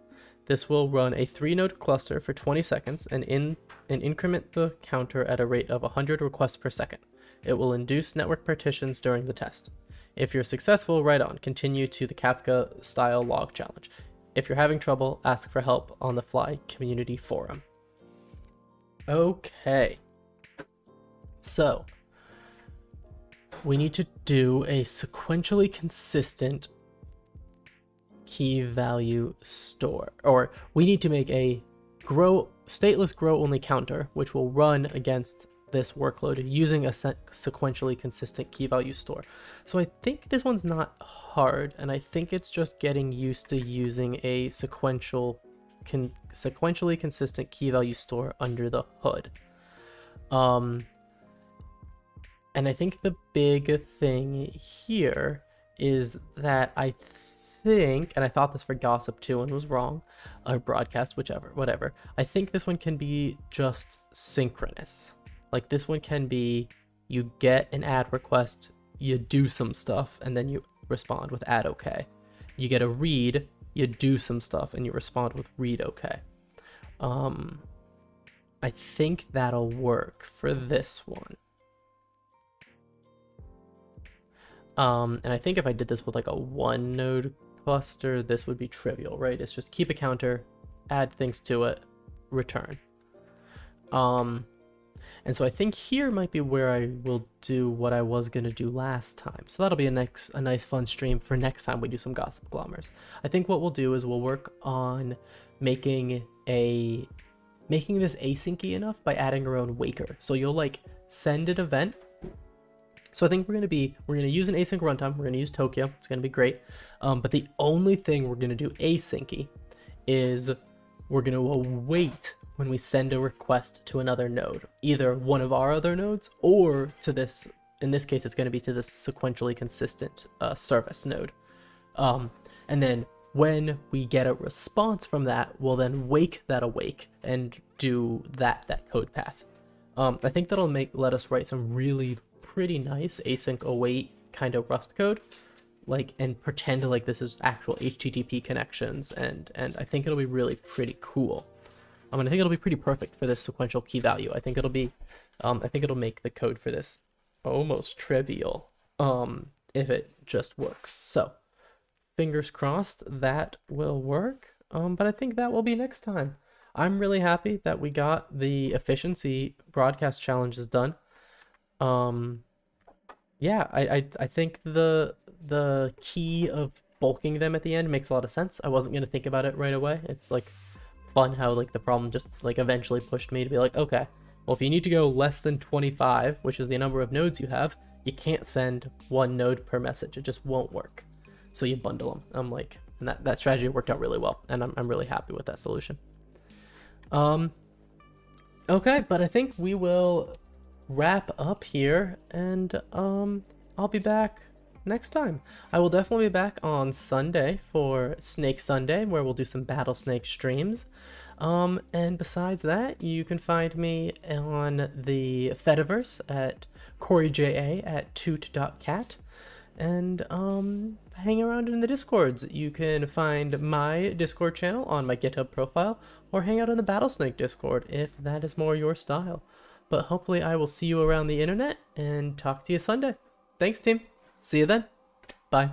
This will run a three node cluster for 20 seconds and, in, and increment the counter at a rate of 100 requests per second. It will induce network partitions during the test. If you're successful, right on, continue to the Kafka style log challenge. If you're having trouble, ask for help on the Fly community forum. Okay. So, we need to do a sequentially consistent key value store, or we need to make a grow stateless grow only counter, which will run against this workload using a sequentially consistent key value store. So I think this one's not hard, and I think it's just getting used to using a sequential, con sequentially consistent key value store under the hood. Um, and I think the big thing here is that I think, and I thought this for gossip too and was wrong, or broadcast, whichever, whatever. I think this one can be just synchronous. Like this one can be you get an add request, you do some stuff, and then you respond with add okay. You get a read, you do some stuff, and you respond with read okay. Um, I think that'll work for this one. Um, and I think if I did this with like a one node cluster, this would be trivial, right? It's just keep a counter, add things to it, return. Um, and so I think here might be where I will do what I was going to do last time. So that'll be a, next, a nice fun stream for next time we do some Gossip Glomers. I think what we'll do is we'll work on making a making this asyncy enough by adding our own waker. So you'll like send an event so I think we're going to be, we're going to use an async runtime. We're going to use Tokio. It's going to be great. Um, but the only thing we're going to do asyncy is we're going to await when we send a request to another node, either one of our other nodes or to this, in this case, it's going to be to this sequentially consistent uh, service node. Um, and then when we get a response from that, we'll then wake that awake and do that, that code path. Um, I think that'll make let us write some really pretty nice async await kind of Rust code, like and pretend like this is actual HTTP connections, and and I think it'll be really pretty cool. I mean, I think it'll be pretty perfect for this sequential key value. I think it'll be, um, I think it'll make the code for this almost trivial, um, if it just works. So, fingers crossed that will work. Um, but I think that will be next time. I'm really happy that we got the efficiency broadcast challenges done. Um, yeah, I, I I think the the key of bulking them at the end makes a lot of sense. I wasn't gonna think about it right away. It's like fun how like the problem just like eventually pushed me to be like, okay, well if you need to go less than 25, which is the number of nodes you have, you can't send one node per message. It just won't work. So you bundle them. I'm like, and that, that strategy worked out really well, and I'm, I'm really happy with that solution. Um, okay, but I think we will wrap up here, and um, I'll be back next time. I will definitely be back on Sunday for Snake Sunday, where we'll do some Battlesnake streams. Um, and besides that, you can find me on the Fediverse at CoreyJA at toot.cat. and um, hang around in the discords. You can find my Discord channel on my GitHub profile, or hang out in the Battlesnake Discord if that is more your style. But hopefully, I will see you around the internet and talk to you Sunday. Thanks, team. See you then. Bye.